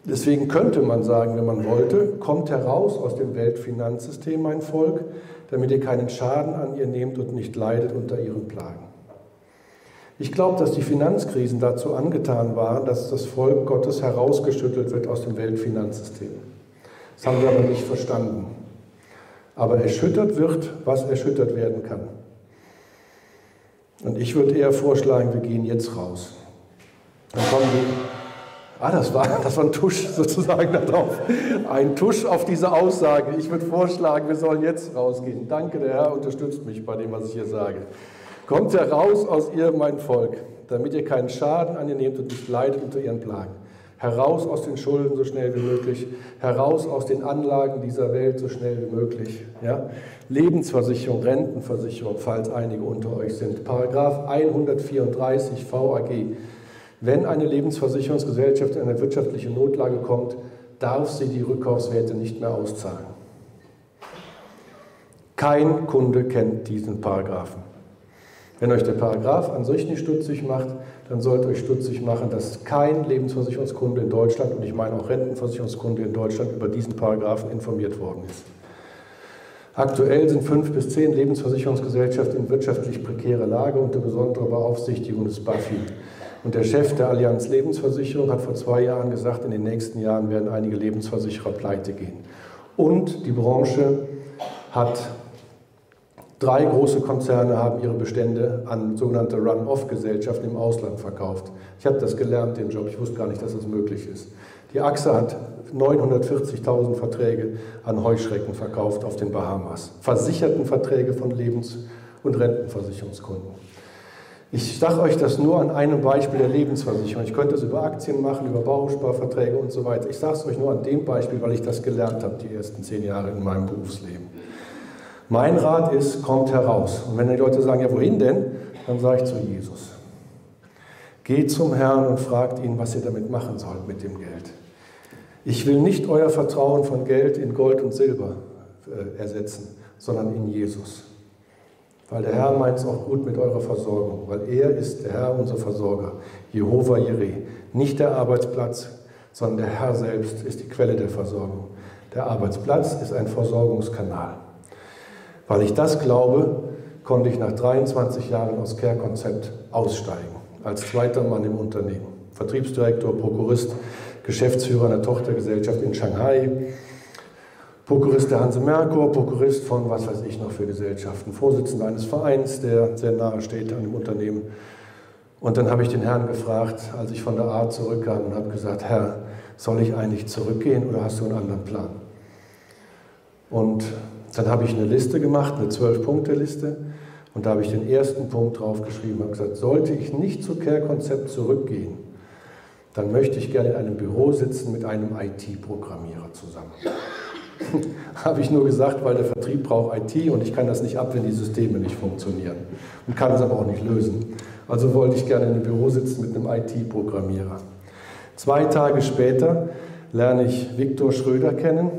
Deswegen könnte man sagen, wenn man wollte, kommt heraus aus dem Weltfinanzsystem mein Volk, damit ihr keinen Schaden an ihr nehmt und nicht leidet unter ihren Plagen. Ich glaube, dass die Finanzkrisen dazu angetan waren, dass das Volk Gottes herausgeschüttelt wird aus dem Weltfinanzsystem. Das haben wir aber nicht verstanden. Aber erschüttert wird, was erschüttert werden kann. Und ich würde eher vorschlagen, wir gehen jetzt raus. Dann kommen wir Ah, das war, das war ein Tusch sozusagen darauf. Ein Tusch auf diese Aussage. Ich würde vorschlagen, wir sollen jetzt rausgehen. Danke, der Herr unterstützt mich bei dem, was ich hier sage. Kommt heraus aus ihr, mein Volk, damit ihr keinen Schaden an ihr nehmt und nicht leidet unter ihren Plagen. Heraus aus den Schulden so schnell wie möglich. Heraus aus den Anlagen dieser Welt so schnell wie möglich. Ja? Lebensversicherung, Rentenversicherung, falls einige unter euch sind. Paragraph 134 VAG. Wenn eine Lebensversicherungsgesellschaft in eine wirtschaftliche Notlage kommt, darf sie die Rückkaufswerte nicht mehr auszahlen. Kein Kunde kennt diesen Paragraphen. Wenn euch der Paragraph an sich nicht stutzig macht, dann sollt euch stutzig machen, dass kein Lebensversicherungskunde in Deutschland und ich meine auch Rentenversicherungskunde in Deutschland über diesen Paragraphen informiert worden ist. Aktuell sind fünf bis zehn Lebensversicherungsgesellschaften in wirtschaftlich prekärer Lage unter besonderer Beaufsichtigung des BAFI. Und der Chef der Allianz Lebensversicherung hat vor zwei Jahren gesagt, in den nächsten Jahren werden einige Lebensversicherer pleite gehen. Und die Branche hat, drei große Konzerne haben ihre Bestände an sogenannte Run-Off-Gesellschaften im Ausland verkauft. Ich habe das gelernt, den Job, ich wusste gar nicht, dass das möglich ist. Die AXA hat 940.000 Verträge an Heuschrecken verkauft auf den Bahamas. Versicherten Verträge von Lebens- und Rentenversicherungskunden. Ich sage euch das nur an einem Beispiel der Lebensversicherung. Ich könnte das über Aktien machen, über Bausparverträge und so weiter. Ich sage es euch nur an dem Beispiel, weil ich das gelernt habe, die ersten zehn Jahre in meinem Berufsleben. Mein Rat ist, kommt heraus. Und wenn die Leute sagen, ja, wohin denn? Dann sage ich zu Jesus. Geht zum Herrn und fragt ihn, was ihr damit machen sollt mit dem Geld. Ich will nicht euer Vertrauen von Geld in Gold und Silber äh, ersetzen, sondern in Jesus. Weil der Herr meint es auch gut mit eurer Versorgung, weil er ist der Herr, unser Versorger, Jehova Jireh. Nicht der Arbeitsplatz, sondern der Herr selbst ist die Quelle der Versorgung. Der Arbeitsplatz ist ein Versorgungskanal. Weil ich das glaube, konnte ich nach 23 Jahren aus Care-Konzept aussteigen, als zweiter Mann im Unternehmen. Vertriebsdirektor, Prokurist, Geschäftsführer einer Tochtergesellschaft in Shanghai, Prokurist der Hanse Merkur, Prokurist von was weiß ich noch für Gesellschaften, Vorsitzender eines Vereins, der sehr nahe steht an dem Unternehmen. Und dann habe ich den Herrn gefragt, als ich von der Art zurückkam und habe gesagt, Herr, soll ich eigentlich zurückgehen oder hast du einen anderen Plan? Und dann habe ich eine Liste gemacht, eine Zwölf-Punkte-Liste. Und da habe ich den ersten Punkt draufgeschrieben und gesagt, sollte ich nicht zu Care-Konzept zurückgehen, dann möchte ich gerne in einem Büro sitzen mit einem IT-Programmierer zusammen. habe ich nur gesagt, weil der Vertrieb braucht IT und ich kann das nicht ab, wenn die Systeme nicht funktionieren. Und kann es aber auch nicht lösen. Also wollte ich gerne in einem Büro sitzen mit einem IT-Programmierer. Zwei Tage später lerne ich Viktor Schröder kennen,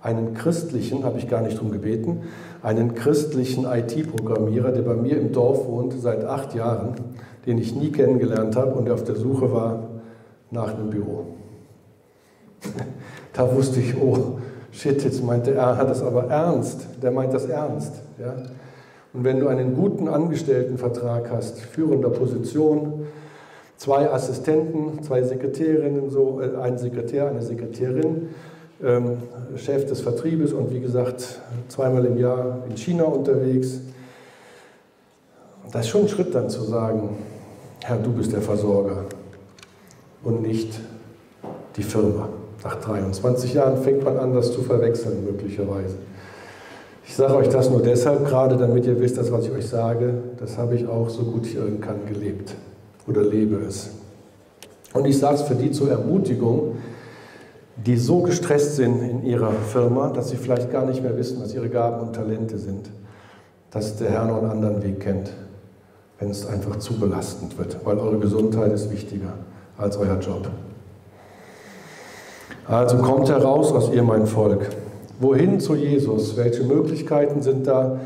einen christlichen, habe ich gar nicht darum gebeten, einen christlichen IT-Programmierer, der bei mir im Dorf wohnt seit acht Jahren, den ich nie kennengelernt habe und der auf der Suche war nach einem Büro. Da wusste ich, oh, shit, jetzt meinte er, hat das aber ernst. Der meint das ernst. Ja? Und wenn du einen guten Angestelltenvertrag hast, führender Position, zwei Assistenten, zwei Sekretärinnen, so, äh, ein Sekretär, eine Sekretärin, ähm, Chef des Vertriebes und wie gesagt zweimal im Jahr in China unterwegs. Das ist schon ein Schritt dann zu sagen, Herr, du bist der Versorger und nicht die Firma. Nach 23 Jahren fängt man an, das zu verwechseln möglicherweise. Ich sage euch das nur deshalb gerade, damit ihr wisst, dass was ich euch sage, das habe ich auch so gut ich irgend kann gelebt oder lebe es. Und ich sage es für die zur Ermutigung, die so gestresst sind in ihrer Firma, dass sie vielleicht gar nicht mehr wissen, was ihre Gaben und Talente sind, dass der Herr noch einen anderen Weg kennt, wenn es einfach zu belastend wird, weil eure Gesundheit ist wichtiger als euer Job. Also kommt heraus aus ihr mein Volk. Wohin zu Jesus? Welche Möglichkeiten sind da?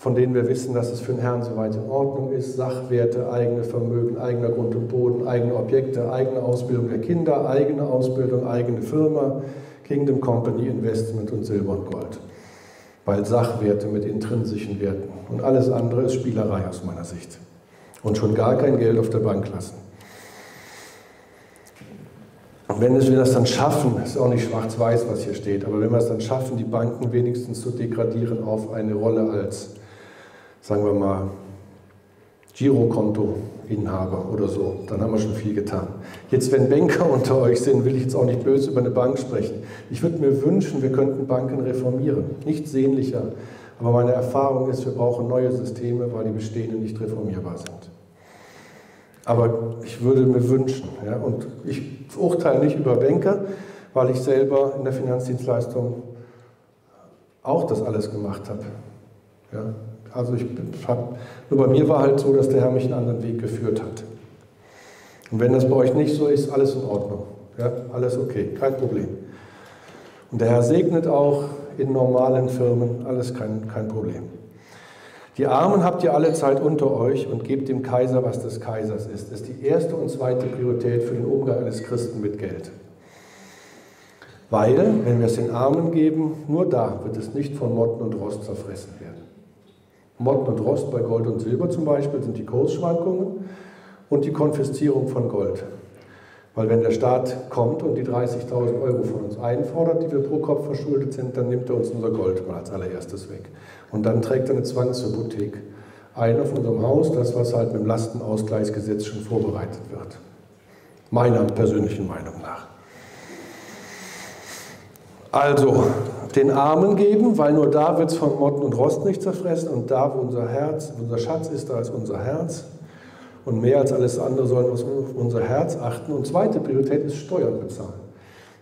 von denen wir wissen, dass es für den Herrn soweit in Ordnung ist. Sachwerte, eigene Vermögen, eigener Grund und Boden, eigene Objekte, eigene Ausbildung der Kinder, eigene Ausbildung, eigene Firma, Kingdom Company, Investment und Silber und Gold. Weil Sachwerte mit intrinsischen Werten und alles andere ist Spielerei aus meiner Sicht. Und schon gar kein Geld auf der Bank lassen. Und wenn wir das dann schaffen, ist auch nicht schwarz-weiß, was hier steht, aber wenn wir es dann schaffen, die Banken wenigstens zu degradieren auf eine Rolle als sagen wir mal, Girokontoinhaber oder so, dann haben wir schon viel getan. Jetzt, wenn Banker unter euch sind, will ich jetzt auch nicht böse über eine Bank sprechen. Ich würde mir wünschen, wir könnten Banken reformieren. Nicht sehnlicher, aber meine Erfahrung ist, wir brauchen neue Systeme, weil die bestehenden nicht reformierbar sind. Aber ich würde mir wünschen, ja, und ich urteile nicht über Banker, weil ich selber in der Finanzdienstleistung auch das alles gemacht habe. Ja, also ich hab, nur bei mir war halt so, dass der Herr mich einen anderen Weg geführt hat. Und wenn das bei euch nicht so ist, alles in Ordnung. Ja, alles okay, kein Problem. Und der Herr segnet auch in normalen Firmen, alles kein, kein Problem. Die Armen habt ihr alle Zeit unter euch und gebt dem Kaiser, was des Kaisers ist. Das ist die erste und zweite Priorität für den Umgang eines Christen mit Geld. Weil, wenn wir es den Armen geben, nur da wird es nicht von Motten und Rost zerfressen werden. Motten und Rost bei Gold und Silber zum Beispiel sind die Kursschwankungen und die Konfiszierung von Gold. Weil wenn der Staat kommt und die 30.000 Euro von uns einfordert, die wir pro Kopf verschuldet sind, dann nimmt er uns unser Gold mal als allererstes weg. Und dann trägt er eine Zwangshypothek ein auf unserem Haus, das was halt mit dem Lastenausgleichsgesetz schon vorbereitet wird. Meiner persönlichen Meinung nach. Also, den Armen geben, weil nur da wird es von Motten und Rost nicht zerfressen und da, wo unser Herz, unser Schatz ist, da ist unser Herz. Und mehr als alles andere sollen wir auf unser Herz achten. Und zweite Priorität ist Steuern bezahlen.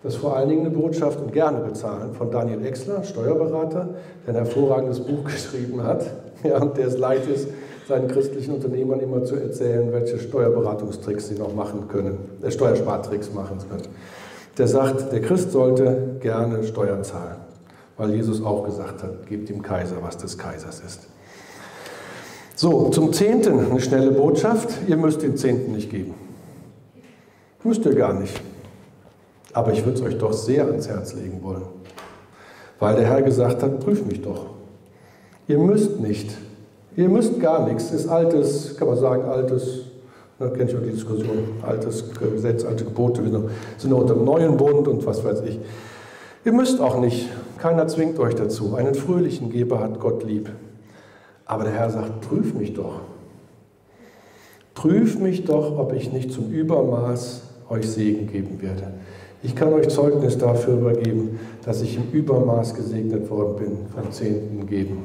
Das ist vor allen Dingen eine Botschaft und gerne bezahlen von Daniel Exler, Steuerberater, der ein hervorragendes Buch geschrieben hat, ja, und der es leid ist, seinen christlichen Unternehmern immer zu erzählen, welche Steuerberatungstricks sie noch machen können, äh, Steuerspartricks machen können. Der sagt, der Christ sollte gerne Steuern zahlen weil Jesus auch gesagt hat, gebt dem Kaiser, was des Kaisers ist. So, zum Zehnten eine schnelle Botschaft. Ihr müsst den Zehnten nicht geben. Müsst ihr gar nicht. Aber ich würde es euch doch sehr ans Herz legen wollen. Weil der Herr gesagt hat, prüf mich doch. Ihr müsst nicht. Ihr müsst gar nichts. Ist altes, kann man sagen, altes, da kenne ich auch die Diskussion, altes Gesetz, alte Gebote, wir sind noch unter dem neuen Bund und was weiß ich. Ihr müsst auch nicht. Keiner zwingt euch dazu. Einen fröhlichen Geber hat Gott lieb. Aber der Herr sagt, prüf mich doch. Prüf mich doch, ob ich nicht zum Übermaß euch Segen geben werde. Ich kann euch Zeugnis dafür übergeben, dass ich im Übermaß gesegnet worden bin vom Zehnten geben.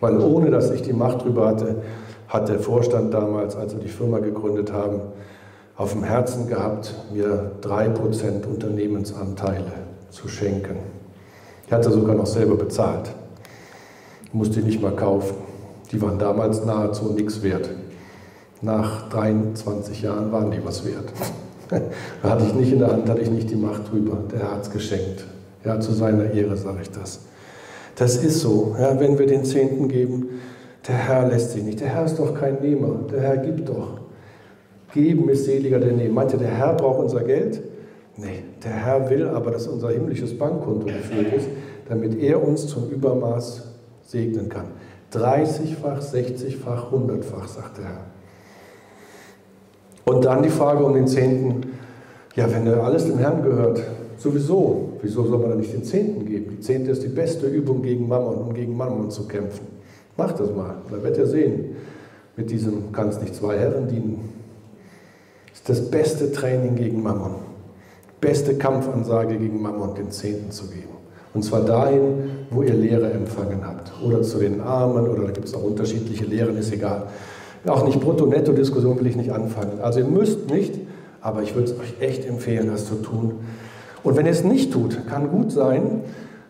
Weil ohne dass ich die Macht darüber hatte, hat der Vorstand damals, als wir die Firma gegründet haben, auf dem Herzen gehabt, mir drei Prozent Unternehmensanteile zu schenken. Ich hatte sogar noch selber bezahlt. Musste ich nicht mal kaufen. Die waren damals nahezu nichts wert. Nach 23 Jahren waren die was wert. da hatte ich nicht in der Hand, hatte ich nicht die Macht drüber. Der hat es geschenkt. Ja, zu seiner Ehre sage ich das. Das ist so, ja, wenn wir den Zehnten geben. Der Herr lässt sich nicht. Der Herr ist doch kein Nehmer. Der Herr gibt doch. Geben ist seliger denn nehmen. Meint ihr, der Herr braucht unser Geld? Nee, der Herr will aber, dass unser himmlisches Bankkonto gefüllt ist, damit er uns zum Übermaß segnen kann. 30-fach, 60-fach, 100-fach, sagt der Herr. Und dann die Frage um den Zehnten. Ja, wenn alles dem Herrn gehört, sowieso, wieso soll man dann nicht den Zehnten geben? Die Zehnte ist die beste Übung gegen Mammon, um gegen Mammon zu kämpfen. Macht das mal, dann werdet ihr sehen. Mit diesem kann es nicht zwei Herren dienen. Das ist das beste Training gegen Mammon. Beste Kampfansage gegen Mammon, den Zehnten zu geben. Und zwar dahin, wo ihr Lehre empfangen habt. Oder zu den Armen, oder da gibt es auch unterschiedliche Lehren, ist egal. Auch nicht Brutto-Netto-Diskussion will ich nicht anfangen. Also ihr müsst nicht, aber ich würde es euch echt empfehlen, das zu tun. Und wenn ihr es nicht tut, kann gut sein,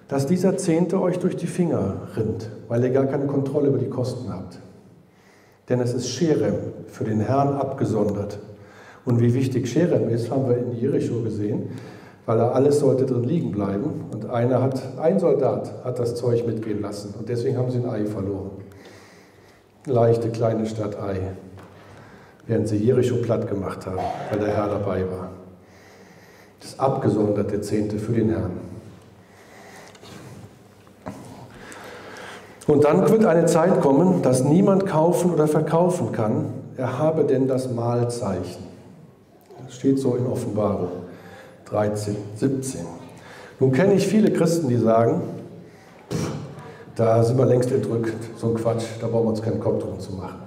dass dieser Zehnte euch durch die Finger rinnt, weil ihr gar keine Kontrolle über die Kosten habt. Denn es ist Scherem, für den Herrn abgesondert. Und wie wichtig Scherem ist, haben wir in Jericho gesehen, weil da alles sollte drin liegen bleiben. Und einer hat, ein Soldat hat das Zeug mitgehen lassen und deswegen haben sie ein Ei verloren leichte kleine Stadt Ai, während sie Jericho platt gemacht haben, weil der Herr dabei war. Das abgesonderte Zehnte für den Herrn. Und dann wird eine Zeit kommen, dass niemand kaufen oder verkaufen kann. Er habe denn das Mahlzeichen. Das steht so in Offenbarung 13, 17. Nun kenne ich viele Christen, die sagen, da sind wir längst erdrückt. So ein Quatsch, da brauchen wir uns keinen Kopf drum zu machen.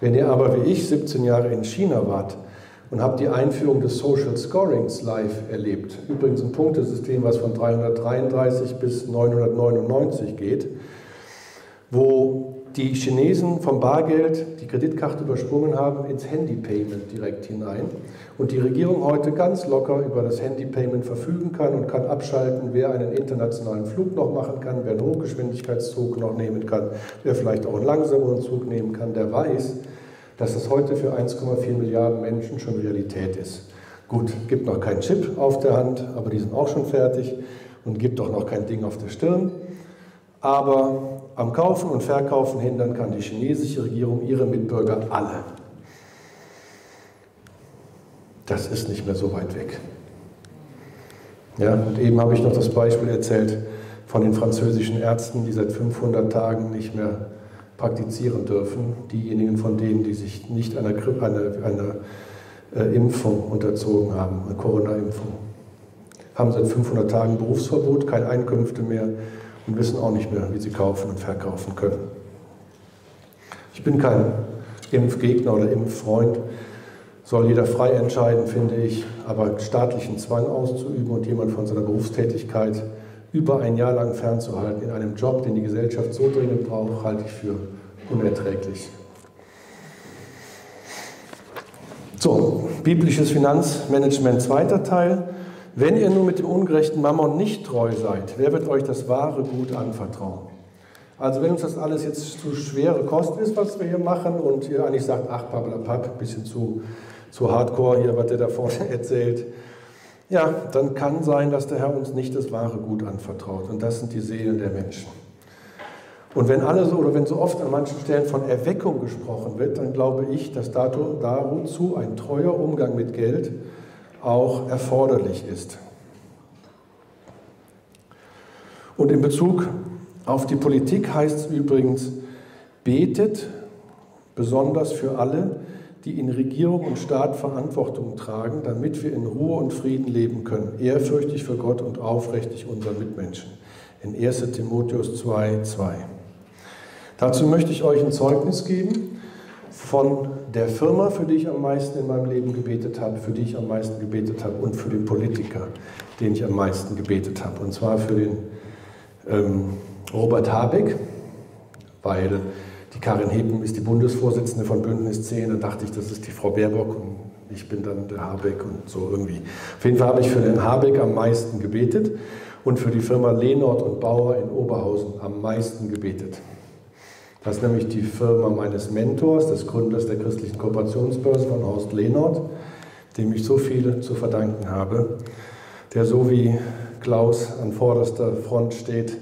Wenn ihr aber wie ich 17 Jahre in China wart und habt die Einführung des Social Scorings live erlebt, übrigens ein Punktesystem, was von 333 bis 999 geht, wo die Chinesen vom Bargeld die Kreditkarte übersprungen haben ins Handy-Payment direkt hinein und die Regierung heute ganz locker über das Handy-Payment verfügen kann und kann abschalten, wer einen internationalen Flug noch machen kann, wer einen Hochgeschwindigkeitszug noch nehmen kann, wer vielleicht auch einen langsameren Zug nehmen kann, der weiß, dass das heute für 1,4 Milliarden Menschen schon Realität ist. Gut, gibt noch keinen Chip auf der Hand, aber die sind auch schon fertig und gibt auch noch kein Ding auf der Stirn. Aber am Kaufen und Verkaufen hindern kann die chinesische Regierung ihre Mitbürger alle. Das ist nicht mehr so weit weg. Ja, und eben habe ich noch das Beispiel erzählt von den französischen Ärzten, die seit 500 Tagen nicht mehr praktizieren dürfen. Diejenigen von denen, die sich nicht einer, einer, einer äh, Impfung unterzogen haben, eine Corona-Impfung, haben seit 500 Tagen Berufsverbot, keine Einkünfte mehr und wissen auch nicht mehr, wie sie kaufen und verkaufen können. Ich bin kein Impfgegner oder Impffreund, soll jeder frei entscheiden, finde ich, aber staatlichen Zwang auszuüben und jemand von seiner Berufstätigkeit über ein Jahr lang fernzuhalten in einem Job, den die Gesellschaft so dringend braucht, halte ich für unerträglich. So, biblisches Finanzmanagement, zweiter Teil. Wenn ihr nur mit dem ungerechten Mammon nicht treu seid, wer wird euch das wahre Gut anvertrauen? Also wenn uns das alles jetzt zu schwere Kost ist, was wir hier machen und ihr eigentlich sagt, ach, ein bisschen zu, zu hardcore hier, was der da vorne erzählt, ja, dann kann sein, dass der Herr uns nicht das wahre Gut anvertraut. Und das sind die Seelen der Menschen. Und wenn alle so oder wenn so oft an manchen Stellen von Erweckung gesprochen wird, dann glaube ich, dass dazu ein treuer Umgang mit Geld auch erforderlich ist. Und in Bezug auf die Politik heißt es übrigens, betet besonders für alle, die in Regierung und Staat Verantwortung tragen, damit wir in Ruhe und Frieden leben können, ehrfürchtig für Gott und aufrichtig unseren Mitmenschen. In 1 Timotheus 2, 2. Dazu möchte ich euch ein Zeugnis geben von der Firma, für die ich am meisten in meinem Leben gebetet habe, für die ich am meisten gebetet habe und für den Politiker, den ich am meisten gebetet habe. Und zwar für den ähm, Robert Habeck, weil die Karin Heben ist die Bundesvorsitzende von Bündnis 10. Da dachte ich, das ist die Frau Baerbock und ich bin dann der Habeck und so irgendwie. Auf jeden Fall habe ich für den Habeck am meisten gebetet und für die Firma Lehnort und Bauer in Oberhausen am meisten gebetet. Das ist nämlich die Firma meines Mentors, des Gründers der christlichen Kooperationsbörse von Horst Lehnort, dem ich so viel zu verdanken habe, der so wie Klaus an vorderster Front steht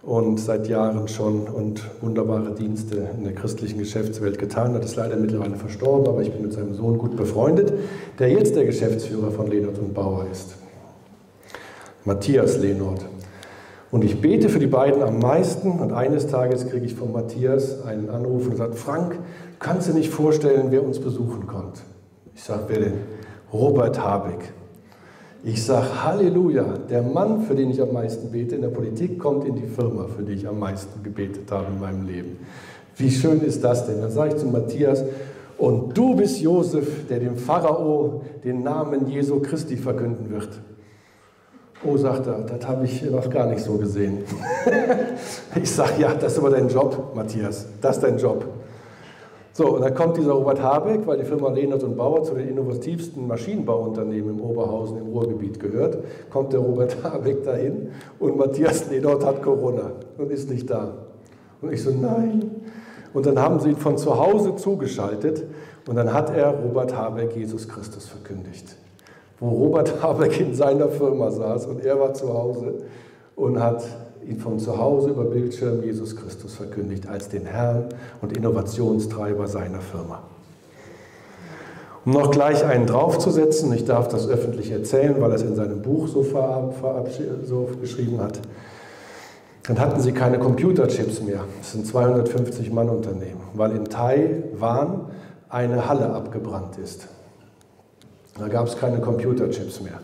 und seit Jahren schon und wunderbare Dienste in der christlichen Geschäftswelt getan hat, ist leider mittlerweile verstorben, aber ich bin mit seinem Sohn gut befreundet, der jetzt der Geschäftsführer von Lehnert und Bauer ist. Matthias Lehnert. Und ich bete für die beiden am meisten und eines Tages kriege ich von Matthias einen Anruf und sagt, Frank, kannst du nicht vorstellen, wer uns besuchen kommt? Ich sage, wer denn? Robert Habeck. Ich sage, Halleluja, der Mann, für den ich am meisten bete in der Politik, kommt in die Firma, für die ich am meisten gebetet habe in meinem Leben. Wie schön ist das denn? Dann sage ich zu Matthias, und du bist Josef, der dem Pharao den Namen Jesu Christi verkünden wird. Oh, sagt er, das habe ich noch gar nicht so gesehen. ich sage, ja, das ist aber dein Job, Matthias, das ist dein Job. So, und dann kommt dieser Robert Habeck, weil die Firma Lehnert und Bauer zu den innovativsten Maschinenbauunternehmen im Oberhausen im Ruhrgebiet gehört, kommt der Robert Habeck dahin und Matthias Lehnert hat Corona und ist nicht da. Und ich so, nein. Und dann haben sie ihn von zu Hause zugeschaltet und dann hat er Robert Habeck Jesus Christus verkündigt wo Robert Habeck in seiner Firma saß und er war zu Hause und hat ihn von zu Hause über Bildschirm Jesus Christus verkündigt als den Herrn und Innovationstreiber seiner Firma. Um noch gleich einen draufzusetzen, ich darf das öffentlich erzählen, weil er es in seinem Buch so, so geschrieben hat, dann hatten sie keine Computerchips mehr. Das sind 250 Mann Unternehmen, weil in Taiwan eine Halle abgebrannt ist. Da gab es keine Computerchips mehr.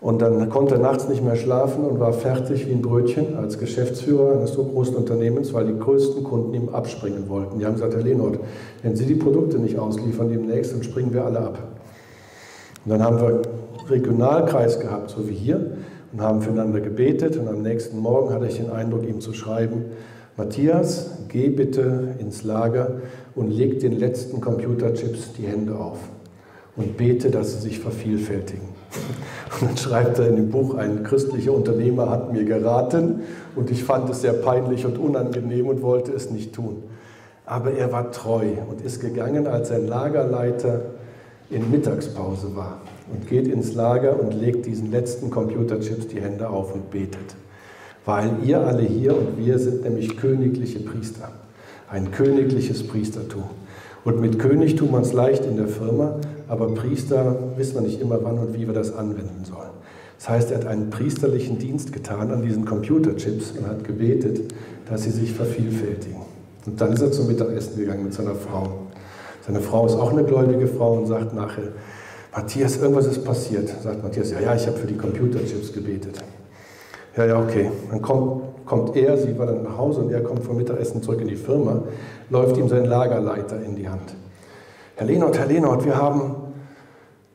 Und dann konnte er nachts nicht mehr schlafen und war fertig wie ein Brötchen als Geschäftsführer eines so großen Unternehmens, weil die größten Kunden ihm abspringen wollten. Die haben gesagt, Herr Lehnert, wenn Sie die Produkte nicht ausliefern demnächst, dann springen wir alle ab. Und dann haben wir Regionalkreis gehabt, so wie hier, und haben füreinander gebetet. Und am nächsten Morgen hatte ich den Eindruck, ihm zu schreiben, Matthias, geh bitte ins Lager und leg den letzten Computerchips die Hände auf und bete, dass sie sich vervielfältigen. Und dann schreibt er in dem Buch, ein christlicher Unternehmer hat mir geraten und ich fand es sehr peinlich und unangenehm und wollte es nicht tun. Aber er war treu und ist gegangen, als ein Lagerleiter in Mittagspause war und geht ins Lager und legt diesen letzten Computerchips die Hände auf und betet. Weil ihr alle hier und wir sind nämlich königliche Priester, ein königliches Priestertum. Und mit König tut man es leicht in der Firma, aber Priester wissen wir nicht immer, wann und wie wir das anwenden sollen. Das heißt, er hat einen priesterlichen Dienst getan an diesen Computerchips und hat gebetet, dass sie sich vervielfältigen. Und dann ist er zum Mittagessen gegangen mit seiner Frau. Seine Frau ist auch eine gläubige Frau und sagt nachher, Matthias, irgendwas ist passiert. Sagt Matthias, ja, ja, ich habe für die Computerchips gebetet. Ja, ja, okay. Dann kommt, kommt er, sie war dann nach Hause und er kommt vom Mittagessen zurück in die Firma, läuft ihm sein Lagerleiter in die Hand. Herr Lehnert, Herr Lehnert, wir haben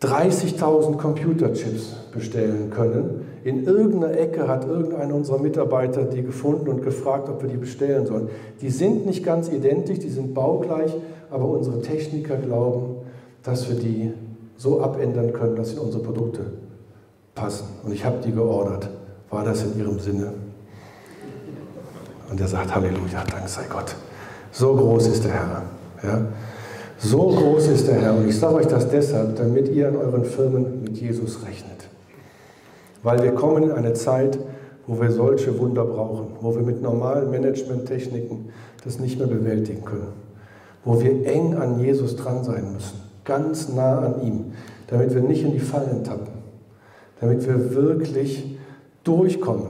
30.000 Computerchips bestellen können. In irgendeiner Ecke hat irgendeiner unserer Mitarbeiter die gefunden und gefragt, ob wir die bestellen sollen. Die sind nicht ganz identisch, die sind baugleich, aber unsere Techniker glauben, dass wir die so abändern können, dass sie in unsere Produkte passen. Und ich habe die geordert war das in ihrem Sinne. Und er sagt, Halleluja, Dank sei Gott. So groß ist der Herr. Ja? So groß ist der Herr. Und ich sage euch das deshalb, damit ihr in euren Firmen mit Jesus rechnet. Weil wir kommen in eine Zeit, wo wir solche Wunder brauchen, wo wir mit normalen Managementtechniken das nicht mehr bewältigen können, wo wir eng an Jesus dran sein müssen, ganz nah an ihm, damit wir nicht in die Fallen tappen, damit wir wirklich durchkommen.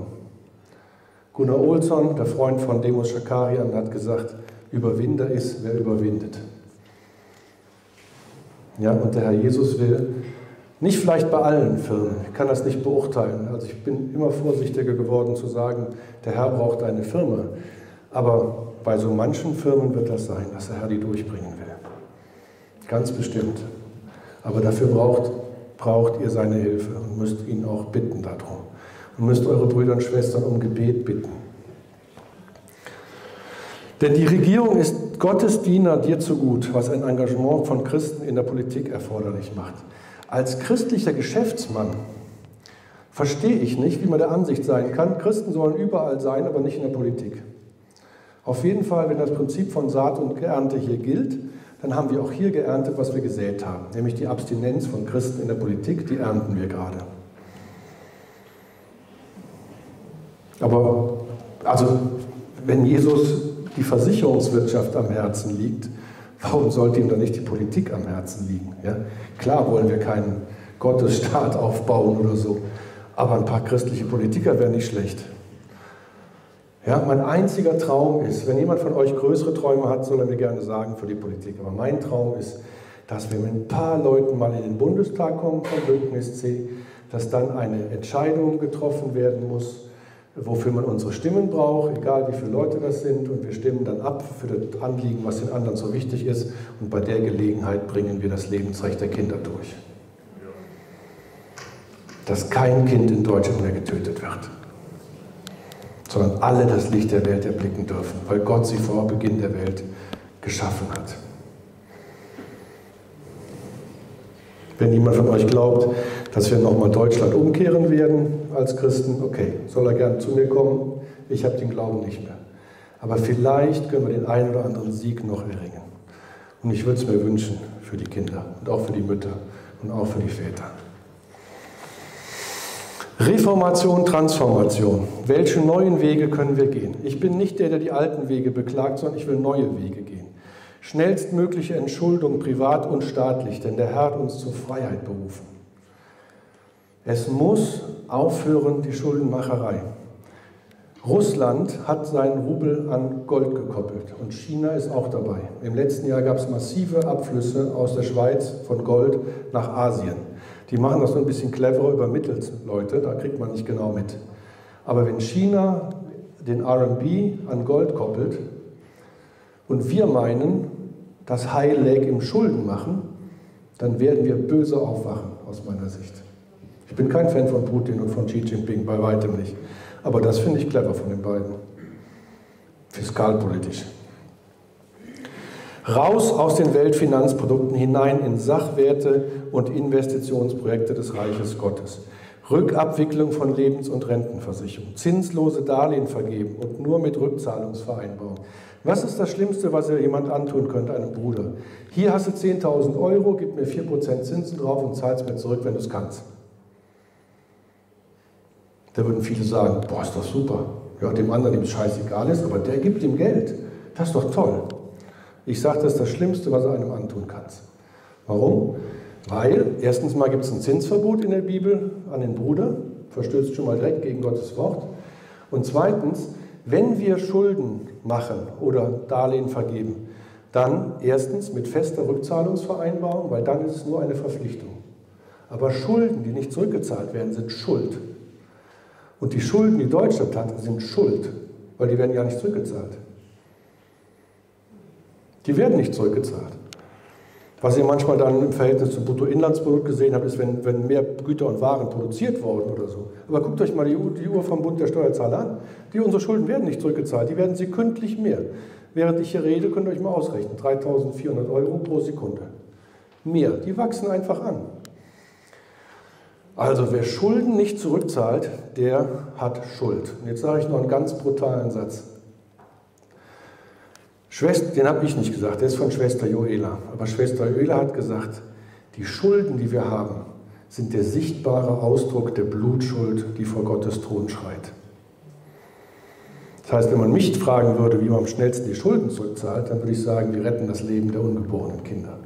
Gunnar Olsson, der Freund von Demos Schakarian, hat gesagt, Überwinder ist, wer überwindet. Ja, und der Herr Jesus will, nicht vielleicht bei allen Firmen, ich kann das nicht beurteilen, also ich bin immer vorsichtiger geworden zu sagen, der Herr braucht eine Firma, aber bei so manchen Firmen wird das sein, dass der Herr die durchbringen will. Ganz bestimmt. Aber dafür braucht, braucht ihr seine Hilfe und müsst ihn auch bitten darum. Und müsst eure Brüder und Schwestern um Gebet bitten. Denn die Regierung ist Gottes Diener dir zu gut, was ein Engagement von Christen in der Politik erforderlich macht. Als christlicher Geschäftsmann verstehe ich nicht, wie man der Ansicht sein kann, Christen sollen überall sein, aber nicht in der Politik. Auf jeden Fall, wenn das Prinzip von Saat und Ernte hier gilt, dann haben wir auch hier geerntet, was wir gesät haben, nämlich die Abstinenz von Christen in der Politik, die ernten wir gerade. Aber also, wenn Jesus die Versicherungswirtschaft am Herzen liegt, warum sollte ihm dann nicht die Politik am Herzen liegen? Ja? Klar wollen wir keinen Gottesstaat aufbauen oder so, aber ein paar christliche Politiker wären nicht schlecht. Ja, mein einziger Traum ist, wenn jemand von euch größere Träume hat, soll er mir gerne sagen für die Politik. Aber mein Traum ist, dass wir mit ein paar Leuten mal in den Bundestag kommen vom Bündnis C, dass dann eine Entscheidung getroffen werden muss, wofür man unsere Stimmen braucht, egal wie viele Leute das sind, und wir stimmen dann ab für das Anliegen, was den anderen so wichtig ist, und bei der Gelegenheit bringen wir das Lebensrecht der Kinder durch. Dass kein Kind in Deutschland mehr getötet wird, sondern alle das Licht der Welt erblicken dürfen, weil Gott sie vor Beginn der Welt geschaffen hat. Wenn jemand von euch glaubt, dass wir nochmal Deutschland umkehren werden als Christen, okay, soll er gern zu mir kommen. Ich habe den Glauben nicht mehr. Aber vielleicht können wir den einen oder anderen Sieg noch erringen. Und ich würde es mir wünschen für die Kinder und auch für die Mütter und auch für die Väter. Reformation, Transformation. Welche neuen Wege können wir gehen? Ich bin nicht der, der die alten Wege beklagt, sondern ich will neue Wege gehen. Schnellstmögliche Entschuldung, privat und staatlich, denn der Herr hat uns zur Freiheit berufen. Es muss aufhören, die Schuldenmacherei. Russland hat seinen Rubel an Gold gekoppelt und China ist auch dabei. Im letzten Jahr gab es massive Abflüsse aus der Schweiz von Gold nach Asien. Die machen das so ein bisschen cleverer übermittelt, Leute, da kriegt man nicht genau mit. Aber wenn China den RMB an Gold koppelt, und wir meinen, dass High Lake im Schulden machen, dann werden wir böse aufwachen, aus meiner Sicht. Ich bin kein Fan von Putin und von Xi Jinping, bei weitem nicht. Aber das finde ich clever von den beiden. Fiskalpolitisch. Raus aus den Weltfinanzprodukten hinein in Sachwerte und Investitionsprojekte des Reiches Gottes. Rückabwicklung von Lebens- und Rentenversicherung. Zinslose Darlehen vergeben und nur mit Rückzahlungsvereinbarung. Was ist das Schlimmste, was ihr jemand antun könnt, einem Bruder? Hier hast du 10.000 Euro, gib mir 4% Zinsen drauf und zahlst mir zurück, wenn du es kannst. Da würden viele sagen, boah, ist doch super. Ja, dem anderen, dem es scheißegal ist, aber der gibt ihm Geld. Das ist doch toll. Ich sage, das ist das Schlimmste, was du einem antun kannst. Warum? Weil, erstens mal gibt es ein Zinsverbot in der Bibel an den Bruder, verstößt schon mal direkt gegen Gottes Wort. Und zweitens, wenn wir Schulden machen oder Darlehen vergeben, dann erstens mit fester Rückzahlungsvereinbarung, weil dann ist es nur eine Verpflichtung. Aber Schulden, die nicht zurückgezahlt werden, sind Schuld. Und die Schulden, die Deutschland hat, sind Schuld, weil die werden ja nicht zurückgezahlt. Die werden nicht zurückgezahlt. Was ihr manchmal dann im Verhältnis zum Bruttoinlandsprodukt gesehen habt, ist, wenn, wenn mehr Güter und Waren produziert wurden oder so. Aber guckt euch mal die, die Uhr vom Bund der Steuerzahler an. Die, unsere Schulden werden nicht zurückgezahlt, die werden sekündlich mehr. Während ich hier rede, könnt ihr euch mal ausrechnen, 3400 Euro pro Sekunde. Mehr, die wachsen einfach an. Also wer Schulden nicht zurückzahlt, der hat Schuld. Und jetzt sage ich noch einen ganz brutalen Satz. Schwester, den habe ich nicht gesagt, der ist von Schwester Joela. Aber Schwester Joela hat gesagt, die Schulden, die wir haben, sind der sichtbare Ausdruck der Blutschuld, die vor Gottes Thron schreit. Das heißt, wenn man mich fragen würde, wie man am schnellsten die Schulden zurückzahlt, dann würde ich sagen, wir retten das Leben der ungeborenen Kinder.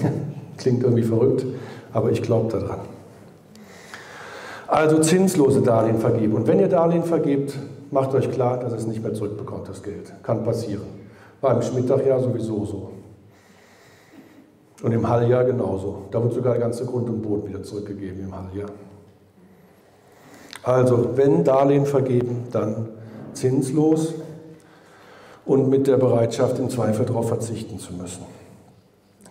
Klingt irgendwie verrückt, aber ich glaube daran. Also zinslose Darlehen vergeben. Und wenn ihr Darlehen vergebt, macht euch klar, dass es nicht mehr zurückbekommt, das Geld. Kann passieren. War im Schmittag sowieso so. Und im Halljahr genauso. Da wird sogar der ganze Grund und Boden wieder zurückgegeben im Halljahr. Also, wenn Darlehen vergeben, dann zinslos und mit der Bereitschaft, im Zweifel darauf verzichten zu müssen.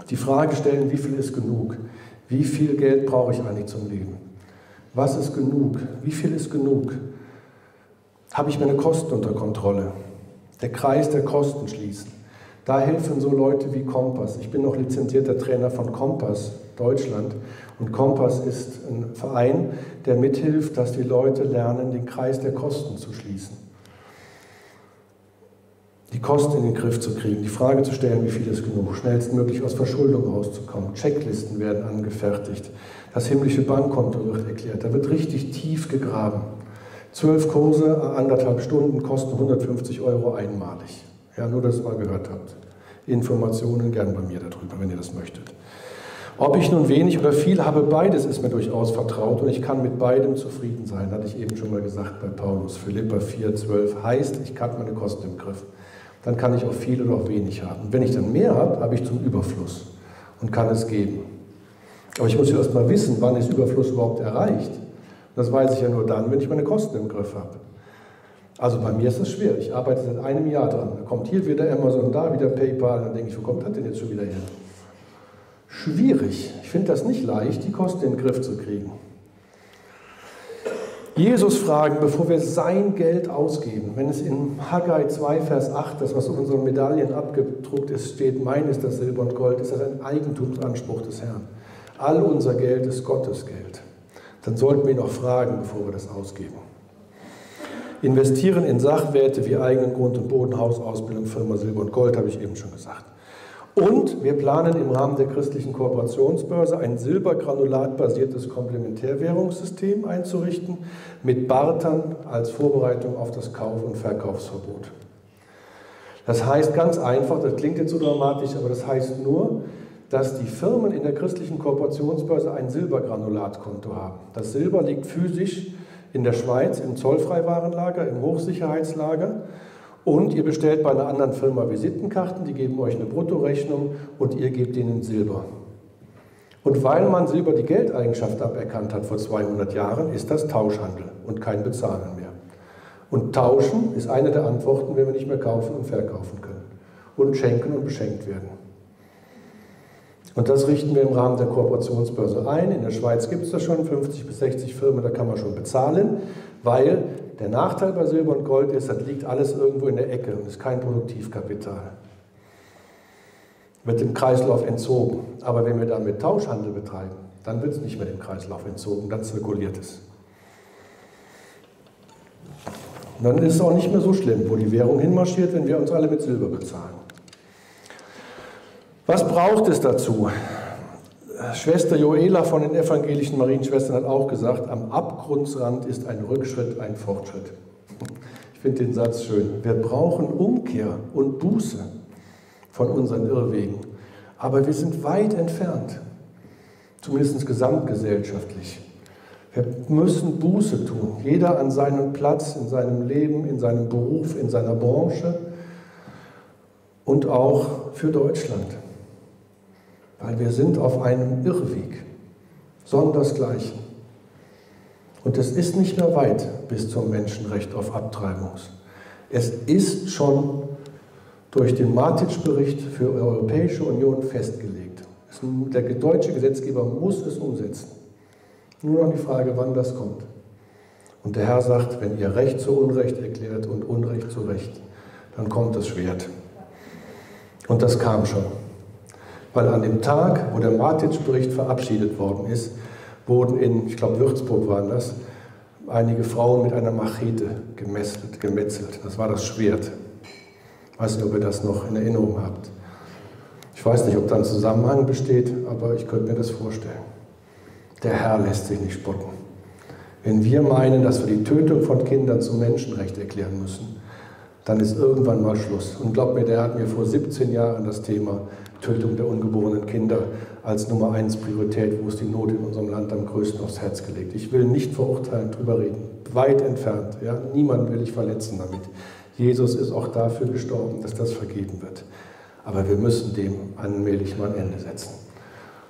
die Frage stellen, wie viel ist genug? Wie viel Geld brauche ich eigentlich zum Leben? Was ist genug? Wie viel ist genug? Habe ich meine Kosten unter Kontrolle? Der Kreis der Kosten schließen. Da helfen so Leute wie Kompass. Ich bin noch lizenzierter Trainer von Kompass Deutschland. Und Kompass ist ein Verein, der mithilft, dass die Leute lernen, den Kreis der Kosten zu schließen. Die Kosten in den Griff zu kriegen, die Frage zu stellen, wie viel ist genug, schnellstmöglich aus Verschuldung rauszukommen. Checklisten werden angefertigt. Das himmlische Bankkonto wird erklärt. Da wird richtig tief gegraben. Zwölf Kurse, anderthalb Stunden, kosten 150 Euro einmalig. Ja, nur, dass ihr mal gehört habt. Informationen gern bei mir darüber, wenn ihr das möchtet. Ob ich nun wenig oder viel habe, beides ist mir durchaus vertraut und ich kann mit beidem zufrieden sein, hatte ich eben schon mal gesagt bei Paulus. Philippa 4, 12 heißt, ich habe meine Kosten im Griff. Dann kann ich auch viel oder auch wenig haben. Wenn ich dann mehr habe, habe ich zum Überfluss und kann es geben. Aber ich muss ja erst mal wissen, wann ist Überfluss überhaupt erreicht. Das weiß ich ja nur dann, wenn ich meine Kosten im Griff habe. Also bei mir ist das schwer. Ich arbeite seit einem Jahr dran. Da kommt hier wieder Amazon, da wieder PayPal. Dann denke ich, wo kommt das denn jetzt schon wieder her? Schwierig. Ich finde das nicht leicht, die Kosten in den Griff zu kriegen. Jesus fragen, bevor wir sein Geld ausgeben. Wenn es in Haggai 2, Vers 8, das was auf unseren Medaillen abgedruckt ist, steht, mein ist das Silber und Gold, ist das ein Eigentumsanspruch des Herrn. All unser Geld ist Gottes Geld. Dann sollten wir ihn auch fragen, bevor wir das ausgeben investieren in Sachwerte wie eigenen Grund- und Boden, Hausausbildung, Firma Silber und Gold, habe ich eben schon gesagt. Und wir planen im Rahmen der christlichen Kooperationsbörse ein silbergranulatbasiertes Komplementärwährungssystem einzurichten mit Bartern als Vorbereitung auf das Kauf- und Verkaufsverbot. Das heißt ganz einfach, das klingt jetzt so dramatisch, aber das heißt nur, dass die Firmen in der christlichen Kooperationsbörse ein Silbergranulatkonto haben. Das Silber liegt physisch in der Schweiz im Zollfreiwarenlager, im Hochsicherheitslager. Und ihr bestellt bei einer anderen Firma Visitenkarten, die geben euch eine Bruttorechnung und ihr gebt ihnen Silber. Und weil man Silber die Geldeigenschaft aberkannt hat vor 200 Jahren, ist das Tauschhandel und kein Bezahlen mehr. Und tauschen ist eine der Antworten, wenn wir nicht mehr kaufen und verkaufen können. Und schenken und beschenkt werden. Und das richten wir im Rahmen der Kooperationsbörse ein. In der Schweiz gibt es das schon, 50 bis 60 Firmen, da kann man schon bezahlen, weil der Nachteil bei Silber und Gold ist, das liegt alles irgendwo in der Ecke und ist kein Produktivkapital. Wird dem Kreislauf entzogen. Aber wenn wir damit Tauschhandel betreiben, dann wird es nicht mehr dem Kreislauf entzogen, dann zirkuliert es. Und dann ist es auch nicht mehr so schlimm, wo die Währung hinmarschiert, wenn wir uns alle mit Silber bezahlen. Was braucht es dazu? Schwester Joela von den evangelischen Marienschwestern hat auch gesagt, am Abgrundsrand ist ein Rückschritt ein Fortschritt. Ich finde den Satz schön. Wir brauchen Umkehr und Buße von unseren Irrwegen. Aber wir sind weit entfernt, zumindest gesamtgesellschaftlich. Wir müssen Buße tun, jeder an seinem Platz, in seinem Leben, in seinem Beruf, in seiner Branche und auch für Deutschland weil wir sind auf einem Irrweg, sondersgleichen. Und es ist nicht mehr weit bis zum Menschenrecht auf Abtreibungs. Es ist schon durch den Matic-Bericht für die Europäische Union festgelegt. Der deutsche Gesetzgeber muss es umsetzen. Nur noch die Frage, wann das kommt. Und der Herr sagt, wenn ihr Recht zu Unrecht erklärt und Unrecht zu Recht, dann kommt das Schwert. Und das kam schon. Weil an dem Tag, wo der Matic-Bericht verabschiedet worden ist, wurden in, ich glaube Würzburg waren das, einige Frauen mit einer Machete gemetzelt, gemetzelt. Das war das Schwert. Ich weiß nicht, ob ihr das noch in Erinnerung habt. Ich weiß nicht, ob da ein Zusammenhang besteht, aber ich könnte mir das vorstellen. Der Herr lässt sich nicht spotten. Wenn wir meinen, dass wir die Tötung von Kindern zum Menschenrecht erklären müssen, dann ist irgendwann mal Schluss. Und glaubt mir, der hat mir vor 17 Jahren das Thema Tötung der ungeborenen Kinder als Nummer eins Priorität, wo es die Not in unserem Land am größten aufs Herz gelegt. Ich will nicht verurteilen, drüber reden. Weit entfernt. Ja? Niemand will ich verletzen damit. Jesus ist auch dafür gestorben, dass das vergeben wird. Aber wir müssen dem allmählich mal ein Ende setzen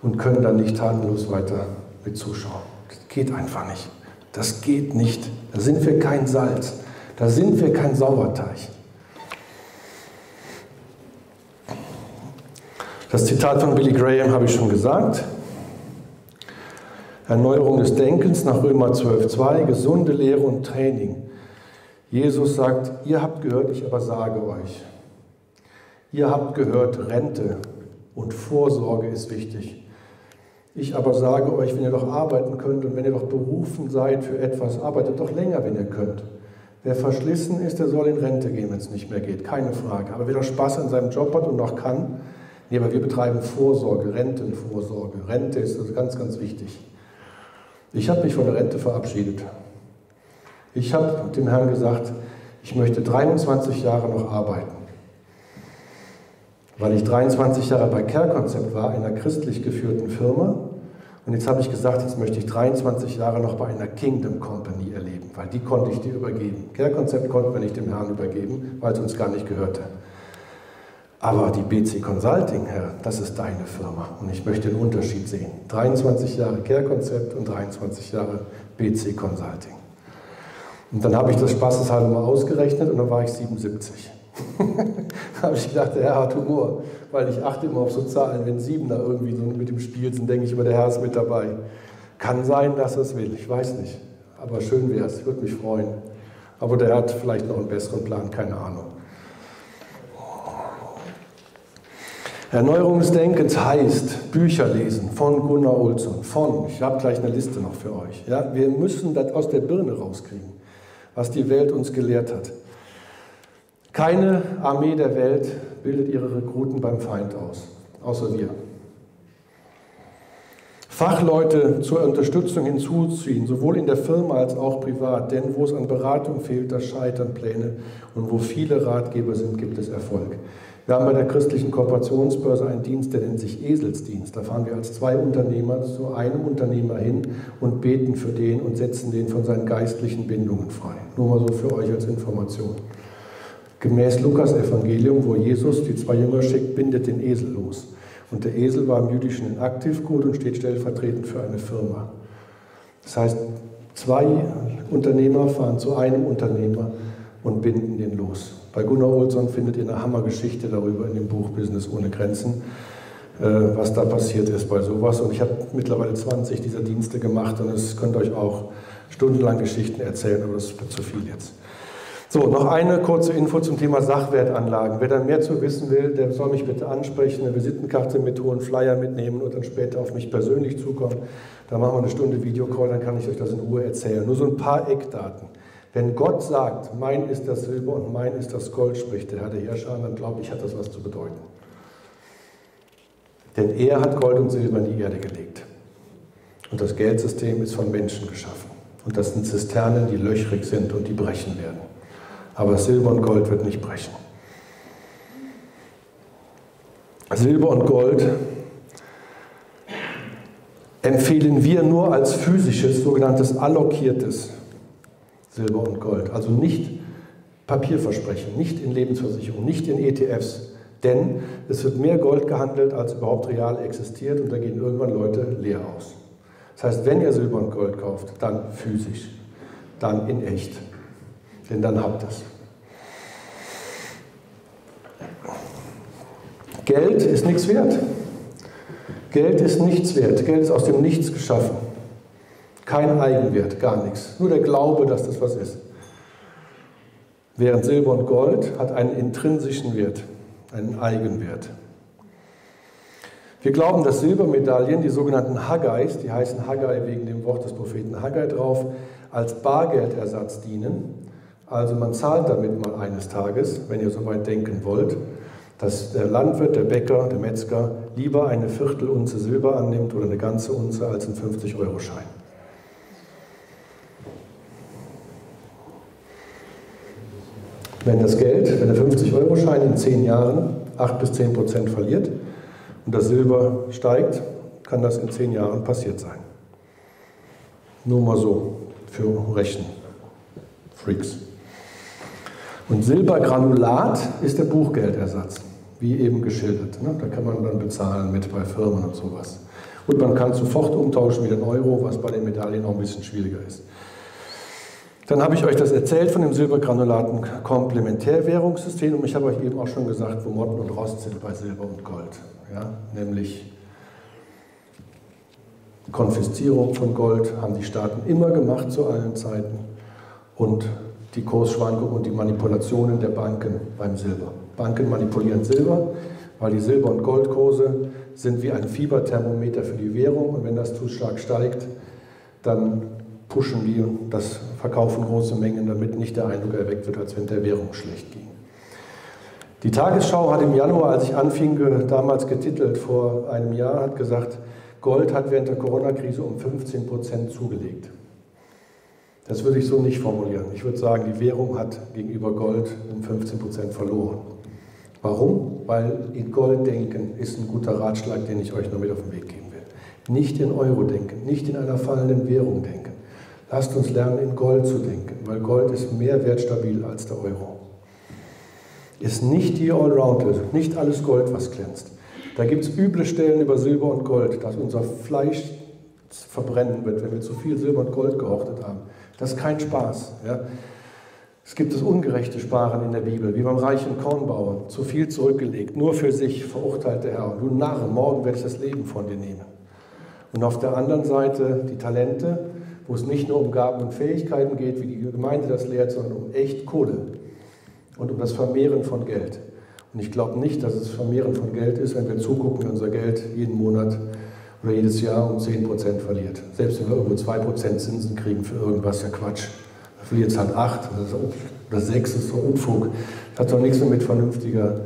und können dann nicht tatenlos weiter mit zuschauen. Das geht einfach nicht. Das geht nicht. Da sind wir kein Salz. Da sind wir kein Sauerteig. Das Zitat von Billy Graham habe ich schon gesagt. Erneuerung des Denkens nach Römer 12.2, gesunde Lehre und Training. Jesus sagt, ihr habt gehört, ich aber sage euch. Ihr habt gehört, Rente und Vorsorge ist wichtig. Ich aber sage euch, wenn ihr doch arbeiten könnt und wenn ihr doch berufen seid für etwas, arbeitet doch länger, wenn ihr könnt. Wer verschlissen ist, der soll in Rente gehen, wenn es nicht mehr geht, keine Frage. Aber wer doch Spaß an seinem Job hat und noch kann, nee, aber wir betreiben Vorsorge, Rentenvorsorge. Rente ist also ganz, ganz wichtig. Ich habe mich von der Rente verabschiedet. Ich habe dem Herrn gesagt, ich möchte 23 Jahre noch arbeiten. Weil ich 23 Jahre bei Care-Konzept war, einer christlich geführten Firma. Und jetzt habe ich gesagt, jetzt möchte ich 23 Jahre noch bei einer Kingdom Company erleben, weil die konnte ich dir übergeben. Care-Konzept konnten wir nicht dem Herrn übergeben, weil es uns gar nicht gehörte. Aber die BC Consulting, Herr, das ist deine Firma und ich möchte den Unterschied sehen. 23 Jahre Care-Konzept und 23 Jahre BC Consulting. Und dann habe ich das spaßeshalber mal ausgerechnet und dann war ich 77. da habe ich gedacht, der Herr hat Humor, weil ich achte immer auf so Zahlen. Wenn sieben da irgendwie so mit dem Spiel sind, denke ich immer, der Herr ist mit dabei. Kann sein, dass er es will, ich weiß nicht. Aber schön wäre es, würde mich freuen. Aber der hat vielleicht noch einen besseren Plan, keine Ahnung. Erneuerung des Denkens heißt Bücher lesen von Gunnar Olsson, von, ich habe gleich eine Liste noch für euch. Ja, wir müssen das aus der Birne rauskriegen, was die Welt uns gelehrt hat. Keine Armee der Welt bildet ihre Rekruten beim Feind aus, außer wir. Fachleute zur Unterstützung hinzuziehen, sowohl in der Firma als auch privat, denn wo es an Beratung fehlt, da scheitern Pläne und wo viele Ratgeber sind, gibt es Erfolg. Wir haben bei der christlichen Kooperationsbörse einen Dienst, der nennt sich Eselsdienst. Da fahren wir als zwei Unternehmer zu einem Unternehmer hin und beten für den und setzen den von seinen geistlichen Bindungen frei. Nur mal so für euch als Information. Gemäß Lukas Evangelium, wo Jesus die zwei Jünger schickt, bindet den Esel los. Und der Esel war im jüdischen ein Aktivgut und steht stellvertretend für eine Firma. Das heißt, zwei Unternehmer fahren zu einem Unternehmer und binden den los. Bei Gunnar Olsson findet ihr eine Hammergeschichte darüber in dem Buch Business ohne Grenzen, äh, was da passiert ist bei sowas. Und ich habe mittlerweile 20 dieser Dienste gemacht und es könnt euch auch stundenlang Geschichten erzählen, aber das wird zu viel jetzt. So, noch eine kurze Info zum Thema Sachwertanlagen. Wer da mehr zu wissen will, der soll mich bitte ansprechen, eine Visitenkarte mit hohen Flyer mitnehmen und dann später auf mich persönlich zukommen. Da machen wir eine Stunde Videocall, dann kann ich euch das in Ruhe erzählen. Nur so ein paar Eckdaten. Wenn Gott sagt, mein ist das Silber und mein ist das Gold, spricht der Herr der Herrscher, dann glaube ich, hat das was zu bedeuten. Denn er hat Gold und Silber in die Erde gelegt. Und das Geldsystem ist von Menschen geschaffen. Und das sind Zisternen, die löchrig sind und die brechen werden. Aber Silber und Gold wird nicht brechen. Silber und Gold empfehlen wir nur als physisches, sogenanntes allokiertes Silber und Gold. Also nicht Papierversprechen, nicht in Lebensversicherungen, nicht in ETFs. Denn es wird mehr Gold gehandelt, als überhaupt real existiert und da gehen irgendwann Leute leer aus. Das heißt, wenn ihr Silber und Gold kauft, dann physisch, dann in echt. Denn dann habt ihr es. Geld ist nichts wert. Geld ist nichts wert. Geld ist aus dem Nichts geschaffen. Kein Eigenwert, gar nichts. Nur der Glaube, dass das was ist. Während Silber und Gold hat einen intrinsischen Wert, einen Eigenwert. Wir glauben, dass Silbermedaillen, die sogenannten Haggais, die heißen Haggai wegen dem Wort des Propheten Haggai drauf, als Bargeldersatz dienen. Also man zahlt damit mal eines Tages, wenn ihr so weit denken wollt, dass der Landwirt, der Bäcker, der Metzger lieber eine Viertelunze Silber annimmt oder eine ganze Unze als einen 50-Euro-Schein. Wenn das Geld, wenn der 50-Euro-Schein in 10 Jahren 8 bis 10 Prozent verliert und das Silber steigt, kann das in 10 Jahren passiert sein. Nur mal so für Rechenfreaks. Und Silbergranulat ist der Buchgeldersatz, wie eben geschildert. Ne? Da kann man dann bezahlen mit bei Firmen und sowas. Und man kann sofort umtauschen mit den Euro, was bei den Medaillen auch ein bisschen schwieriger ist. Dann habe ich euch das erzählt von dem silbergranulaten Komplementärwährungssystem und ich habe euch eben auch schon gesagt, wo Motten und Rost sind bei Silber und Gold. Ja, nämlich Konfiszierung von Gold haben die Staaten immer gemacht zu allen Zeiten und die Kursschwankungen und die Manipulationen der Banken beim Silber. Banken manipulieren Silber, weil die Silber- und Goldkurse sind wie ein Fieberthermometer für die Währung und wenn das zu stark steigt, dann pushen die das verkaufen große Mengen, damit nicht der Eindruck erweckt wird, als wenn der Währung schlecht ging. Die Tagesschau hat im Januar, als ich anfing, damals getitelt vor einem Jahr, hat gesagt, Gold hat während der Corona-Krise um 15 Prozent zugelegt. Das würde ich so nicht formulieren. Ich würde sagen, die Währung hat gegenüber Gold um 15 Prozent verloren. Warum? Weil in Gold denken ist ein guter Ratschlag, den ich euch noch mit auf den Weg geben will. Nicht in Euro denken, nicht in einer fallenden Währung denken. Lasst uns lernen, in Gold zu denken, weil Gold ist mehr wertstabil als der Euro. Ist nicht die Allround-Lösung, nicht alles Gold, was glänzt. Da gibt es üble Stellen über Silber und Gold, dass unser Fleisch verbrennen wird, wenn wir zu viel Silber und Gold gehortet haben. Das ist kein Spaß. Ja. Es gibt das ungerechte Sparen in der Bibel, wie beim reichen Kornbauer. Zu viel zurückgelegt, nur für sich, verurteilt der Herr. Du Narre, morgen werde ich das Leben von dir nehmen. Und auf der anderen Seite die Talente, wo es nicht nur um Gaben und Fähigkeiten geht, wie die Gemeinde das lehrt, sondern um echt Kohle und um das Vermehren von Geld. Und ich glaube nicht, dass es Vermehren von Geld ist, wenn wir zugucken, unser Geld jeden Monat oder jedes Jahr um 10% verliert. Selbst wenn wir irgendwo 2% Zinsen kriegen für irgendwas, ja Quatsch. Da verliert es halt 8 oder 6, das ist so Unfug. Das hat doch nichts mehr mit, vernünftiger,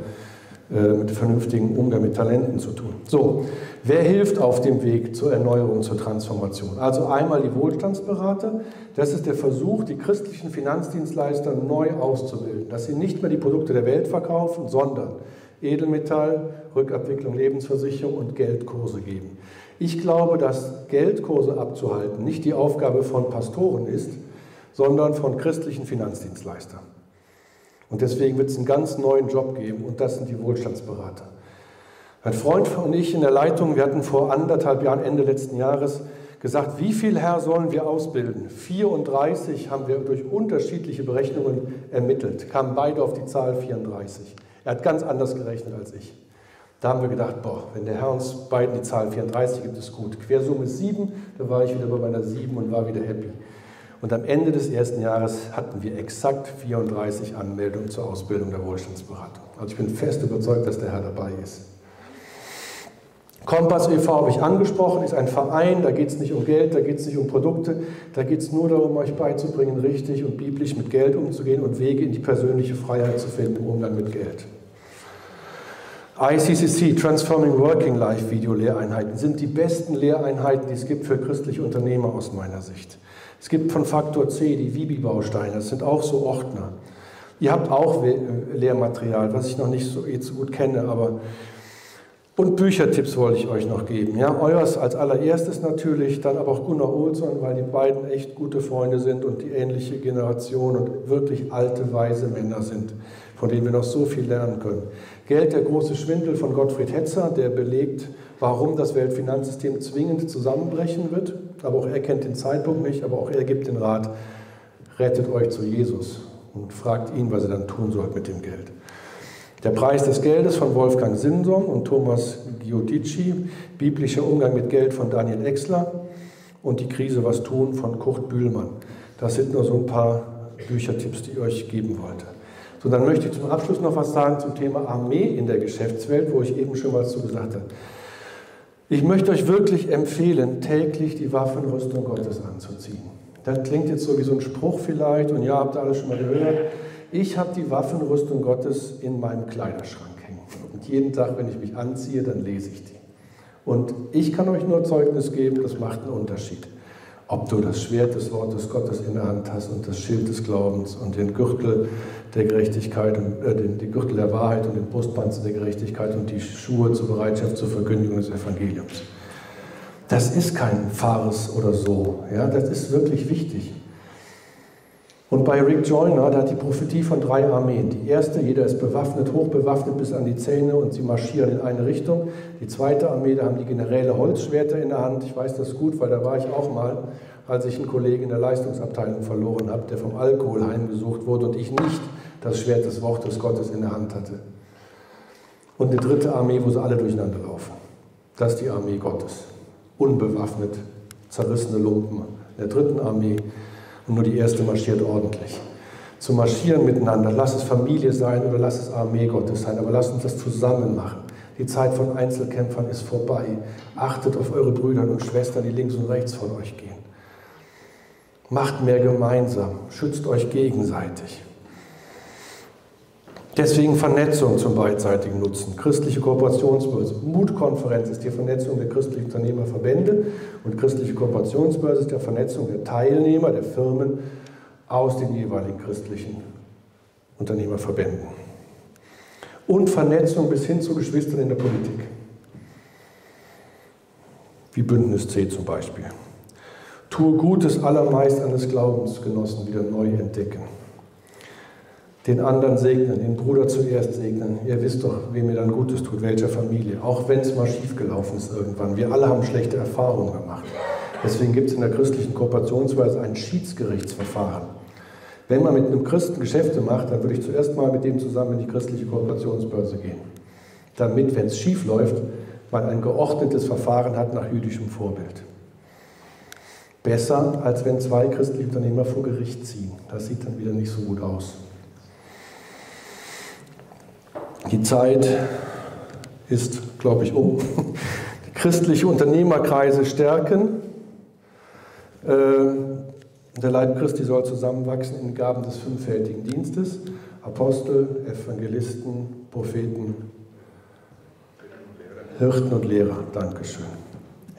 mit vernünftigem Umgang mit Talenten zu tun. So, wer hilft auf dem Weg zur Erneuerung, zur Transformation? Also einmal die Wohlstandsberater. Das ist der Versuch, die christlichen Finanzdienstleister neu auszubilden, dass sie nicht mehr die Produkte der Welt verkaufen, sondern Edelmetall, Rückabwicklung, Lebensversicherung und Geldkurse geben. Ich glaube, dass Geldkurse abzuhalten nicht die Aufgabe von Pastoren ist, sondern von christlichen Finanzdienstleistern. Und deswegen wird es einen ganz neuen Job geben und das sind die Wohlstandsberater. Mein Freund und ich in der Leitung, wir hatten vor anderthalb Jahren, Ende letzten Jahres, gesagt, wie viel Herr sollen wir ausbilden? 34 haben wir durch unterschiedliche Berechnungen ermittelt, kamen beide auf die Zahl 34. Er hat ganz anders gerechnet als ich. Da haben wir gedacht, boah, wenn der Herr uns beiden die Zahl 34 gibt, ist gut. Quersumme 7, da war ich wieder bei meiner 7 und war wieder happy. Und am Ende des ersten Jahres hatten wir exakt 34 Anmeldungen zur Ausbildung der Wohlstandsberatung. Also ich bin fest überzeugt, dass der Herr dabei ist. Kompass e.V. habe ich angesprochen, ist ein Verein, da geht es nicht um Geld, da geht es nicht um Produkte, da geht es nur darum, euch beizubringen, richtig und biblisch mit Geld umzugehen und Wege in die persönliche Freiheit zu finden im Umgang mit Geld. ICCC, Transforming Working Life Video Lehreinheiten, sind die besten Lehreinheiten, die es gibt für christliche Unternehmer aus meiner Sicht. Es gibt von Faktor C die Vibi-Bausteine, das sind auch so Ordner. Ihr habt auch Lehrmaterial, was ich noch nicht so, so gut kenne, aber und Büchertipps wollte ich euch noch geben. Ja, euers als allererstes natürlich, dann aber auch Gunnar Olsson, weil die beiden echt gute Freunde sind und die ähnliche Generation und wirklich alte, weise Männer sind, von denen wir noch so viel lernen können. Geld, der große Schwindel von Gottfried Hetzer, der belegt, warum das Weltfinanzsystem zwingend zusammenbrechen wird. Aber auch er kennt den Zeitpunkt nicht, aber auch er gibt den Rat, rettet euch zu Jesus und fragt ihn, was er dann tun soll mit dem Geld. Der Preis des Geldes von Wolfgang Sinson und Thomas Giudici, biblischer Umgang mit Geld von Daniel Exler und Die Krise was tun von Kurt Bühlmann. Das sind nur so ein paar Büchertipps, die ich euch geben wollte. So, dann möchte ich zum Abschluss noch was sagen zum Thema Armee in der Geschäftswelt, wo ich eben schon mal zu gesagt habe. Ich möchte euch wirklich empfehlen, täglich die Waffenrüstung Gottes anzuziehen. Das klingt jetzt so wie so ein Spruch vielleicht und ja, habt ihr alles schon mal gehört. Ich habe die Waffenrüstung Gottes in meinem Kleiderschrank hängen. Und jeden Tag, wenn ich mich anziehe, dann lese ich die. Und ich kann euch nur Zeugnis geben, das macht einen Unterschied. Ob du das Schwert des Wortes Gottes in der Hand hast und das Schild des Glaubens und den Gürtel der Gerechtigkeit, und, äh, den, den Gürtel der Wahrheit und den Brustpanzer der Gerechtigkeit und die Schuhe zur Bereitschaft zur Verkündigung des Evangeliums. Das ist kein Fares oder so. Ja, das ist wirklich wichtig. Und bei Rick Joyner, der hat die Prophetie von drei Armeen. Die erste, jeder ist bewaffnet, hochbewaffnet bis an die Zähne und sie marschieren in eine Richtung. Die zweite Armee, da haben die Generäle Holzschwerter in der Hand. Ich weiß das gut, weil da war ich auch mal, als ich einen Kollegen in der Leistungsabteilung verloren habe, der vom Alkohol heimgesucht wurde und ich nicht das Schwert des Wortes Gottes in der Hand hatte. Und eine dritte Armee, wo sie alle durcheinander laufen. Das ist die Armee Gottes. Unbewaffnet, zerrissene Lumpen. In der dritten Armee und nur die erste marschiert ordentlich. Zu marschieren miteinander, lass es Familie sein oder lass es Armee Gottes sein, aber lass uns das zusammen machen. Die Zeit von Einzelkämpfern ist vorbei. Achtet auf eure Brüder und Schwestern, die links und rechts von euch gehen. Macht mehr gemeinsam, schützt euch gegenseitig. Deswegen Vernetzung zum beidseitigen Nutzen. Christliche Kooperationsbörse. Mutkonferenz ist die Vernetzung der christlichen Unternehmerverbände und christliche Kooperationsbörse ist die Vernetzung der Teilnehmer, der Firmen aus den jeweiligen christlichen Unternehmerverbänden. Und Vernetzung bis hin zu Geschwistern in der Politik. Wie Bündnis C zum Beispiel. Tue Gutes allermeist eines Glaubensgenossen wieder neu entdecken den anderen segnen, den Bruder zuerst segnen. Ihr wisst doch, wem ihr dann Gutes tut, welcher Familie. Auch wenn es mal schiefgelaufen ist irgendwann. Wir alle haben schlechte Erfahrungen gemacht. Deswegen gibt es in der christlichen Kooperationsweise ein Schiedsgerichtsverfahren. Wenn man mit einem Christen Geschäfte macht, dann würde ich zuerst mal mit dem zusammen in die christliche Kooperationsbörse gehen. Damit, wenn es schief läuft, man ein geordnetes Verfahren hat nach jüdischem Vorbild. Besser, als wenn zwei christliche Unternehmer vor Gericht ziehen. Das sieht dann wieder nicht so gut aus. Die Zeit ist, glaube ich, um. Die christliche Unternehmerkreise stärken. Ähm, der Leib Christi soll zusammenwachsen in Gaben des fünffältigen Dienstes. Apostel, Evangelisten, Propheten, Hirten und Lehrer. Dankeschön.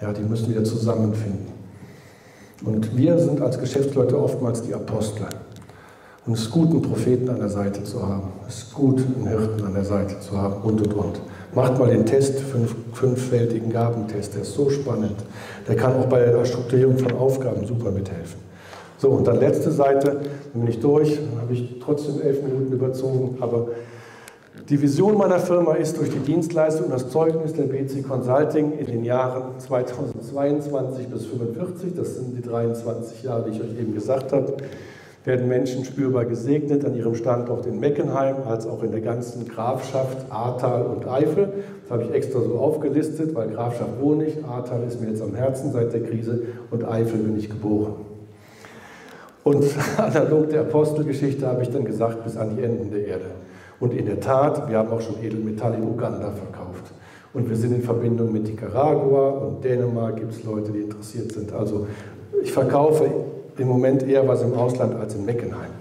Ja, die müssen wieder zusammenfinden. Und wir sind als Geschäftsleute oftmals die Apostel. Und es ist gut, einen Propheten an der Seite zu haben. Es ist gut, einen Hirten an der Seite zu haben und und und. Macht mal den Test, fünf, fünffältigen Gabentest, der ist so spannend. Der kann auch bei der Strukturierung von Aufgaben super mithelfen. So, und dann letzte Seite, dann bin ich durch, dann habe ich trotzdem elf Minuten überzogen, aber die Vision meiner Firma ist durch die Dienstleistung und das Zeugnis der BC Consulting in den Jahren 2022 bis 2045, das sind die 23 Jahre, die ich euch eben gesagt habe, werden Menschen spürbar gesegnet an ihrem Standort in Meckenheim, als auch in der ganzen Grafschaft Ahrtal und Eifel. Das habe ich extra so aufgelistet, weil Grafschaft wohne ich, Ahrtal ist mir jetzt am Herzen seit der Krise und Eifel bin ich geboren. Und analog der Apostelgeschichte habe ich dann gesagt, bis an die Enden der Erde. Und in der Tat, wir haben auch schon Edelmetall in Uganda verkauft. Und wir sind in Verbindung mit Nicaragua und Dänemark gibt es Leute, die interessiert sind. Also ich verkaufe im Moment eher was im Ausland als in Meckenheim.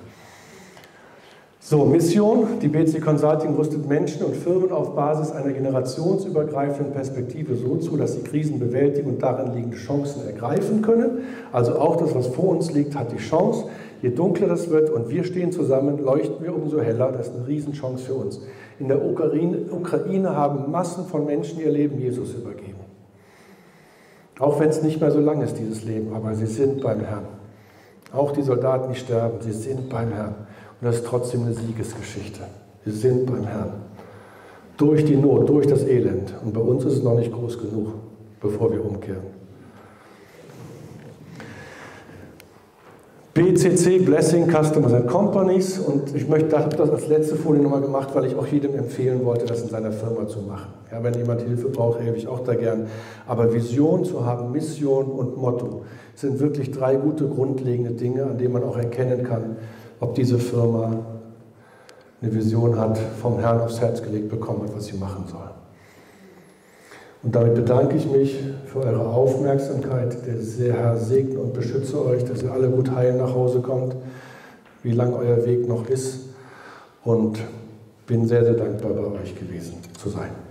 So, Mission. Die BC Consulting rüstet Menschen und Firmen auf Basis einer generationsübergreifenden Perspektive so zu, dass sie Krisen bewältigen und darin liegende Chancen ergreifen können. Also auch das, was vor uns liegt, hat die Chance. Je dunkler das wird und wir stehen zusammen, leuchten wir umso heller. Das ist eine Riesenchance für uns. In der Ukraine, Ukraine haben Massen von Menschen ihr Leben Jesus übergeben. Auch wenn es nicht mehr so lang ist, dieses Leben, aber sie sind beim Herrn. Auch die Soldaten, die sterben, sie sind beim Herrn. Und das ist trotzdem eine Siegesgeschichte. Sie sind beim Herrn. Durch die Not, durch das Elend. Und bei uns ist es noch nicht groß genug, bevor wir umkehren. BCC, Blessing Customers and Companies. Und ich möchte, habe das als letzte Folie nochmal gemacht, weil ich auch jedem empfehlen wollte, das in seiner Firma zu machen. Ja, wenn jemand Hilfe braucht, helfe ich auch da gern. Aber Vision zu haben, Mission und Motto sind wirklich drei gute grundlegende Dinge, an denen man auch erkennen kann, ob diese Firma eine Vision hat, vom Herrn aufs Herz gelegt bekommen hat, was sie machen soll. Und damit bedanke ich mich für eure Aufmerksamkeit. Der Herr segne und beschütze euch, dass ihr alle gut heil nach Hause kommt, wie lang euer Weg noch ist. Und bin sehr, sehr dankbar, bei euch gewesen zu sein.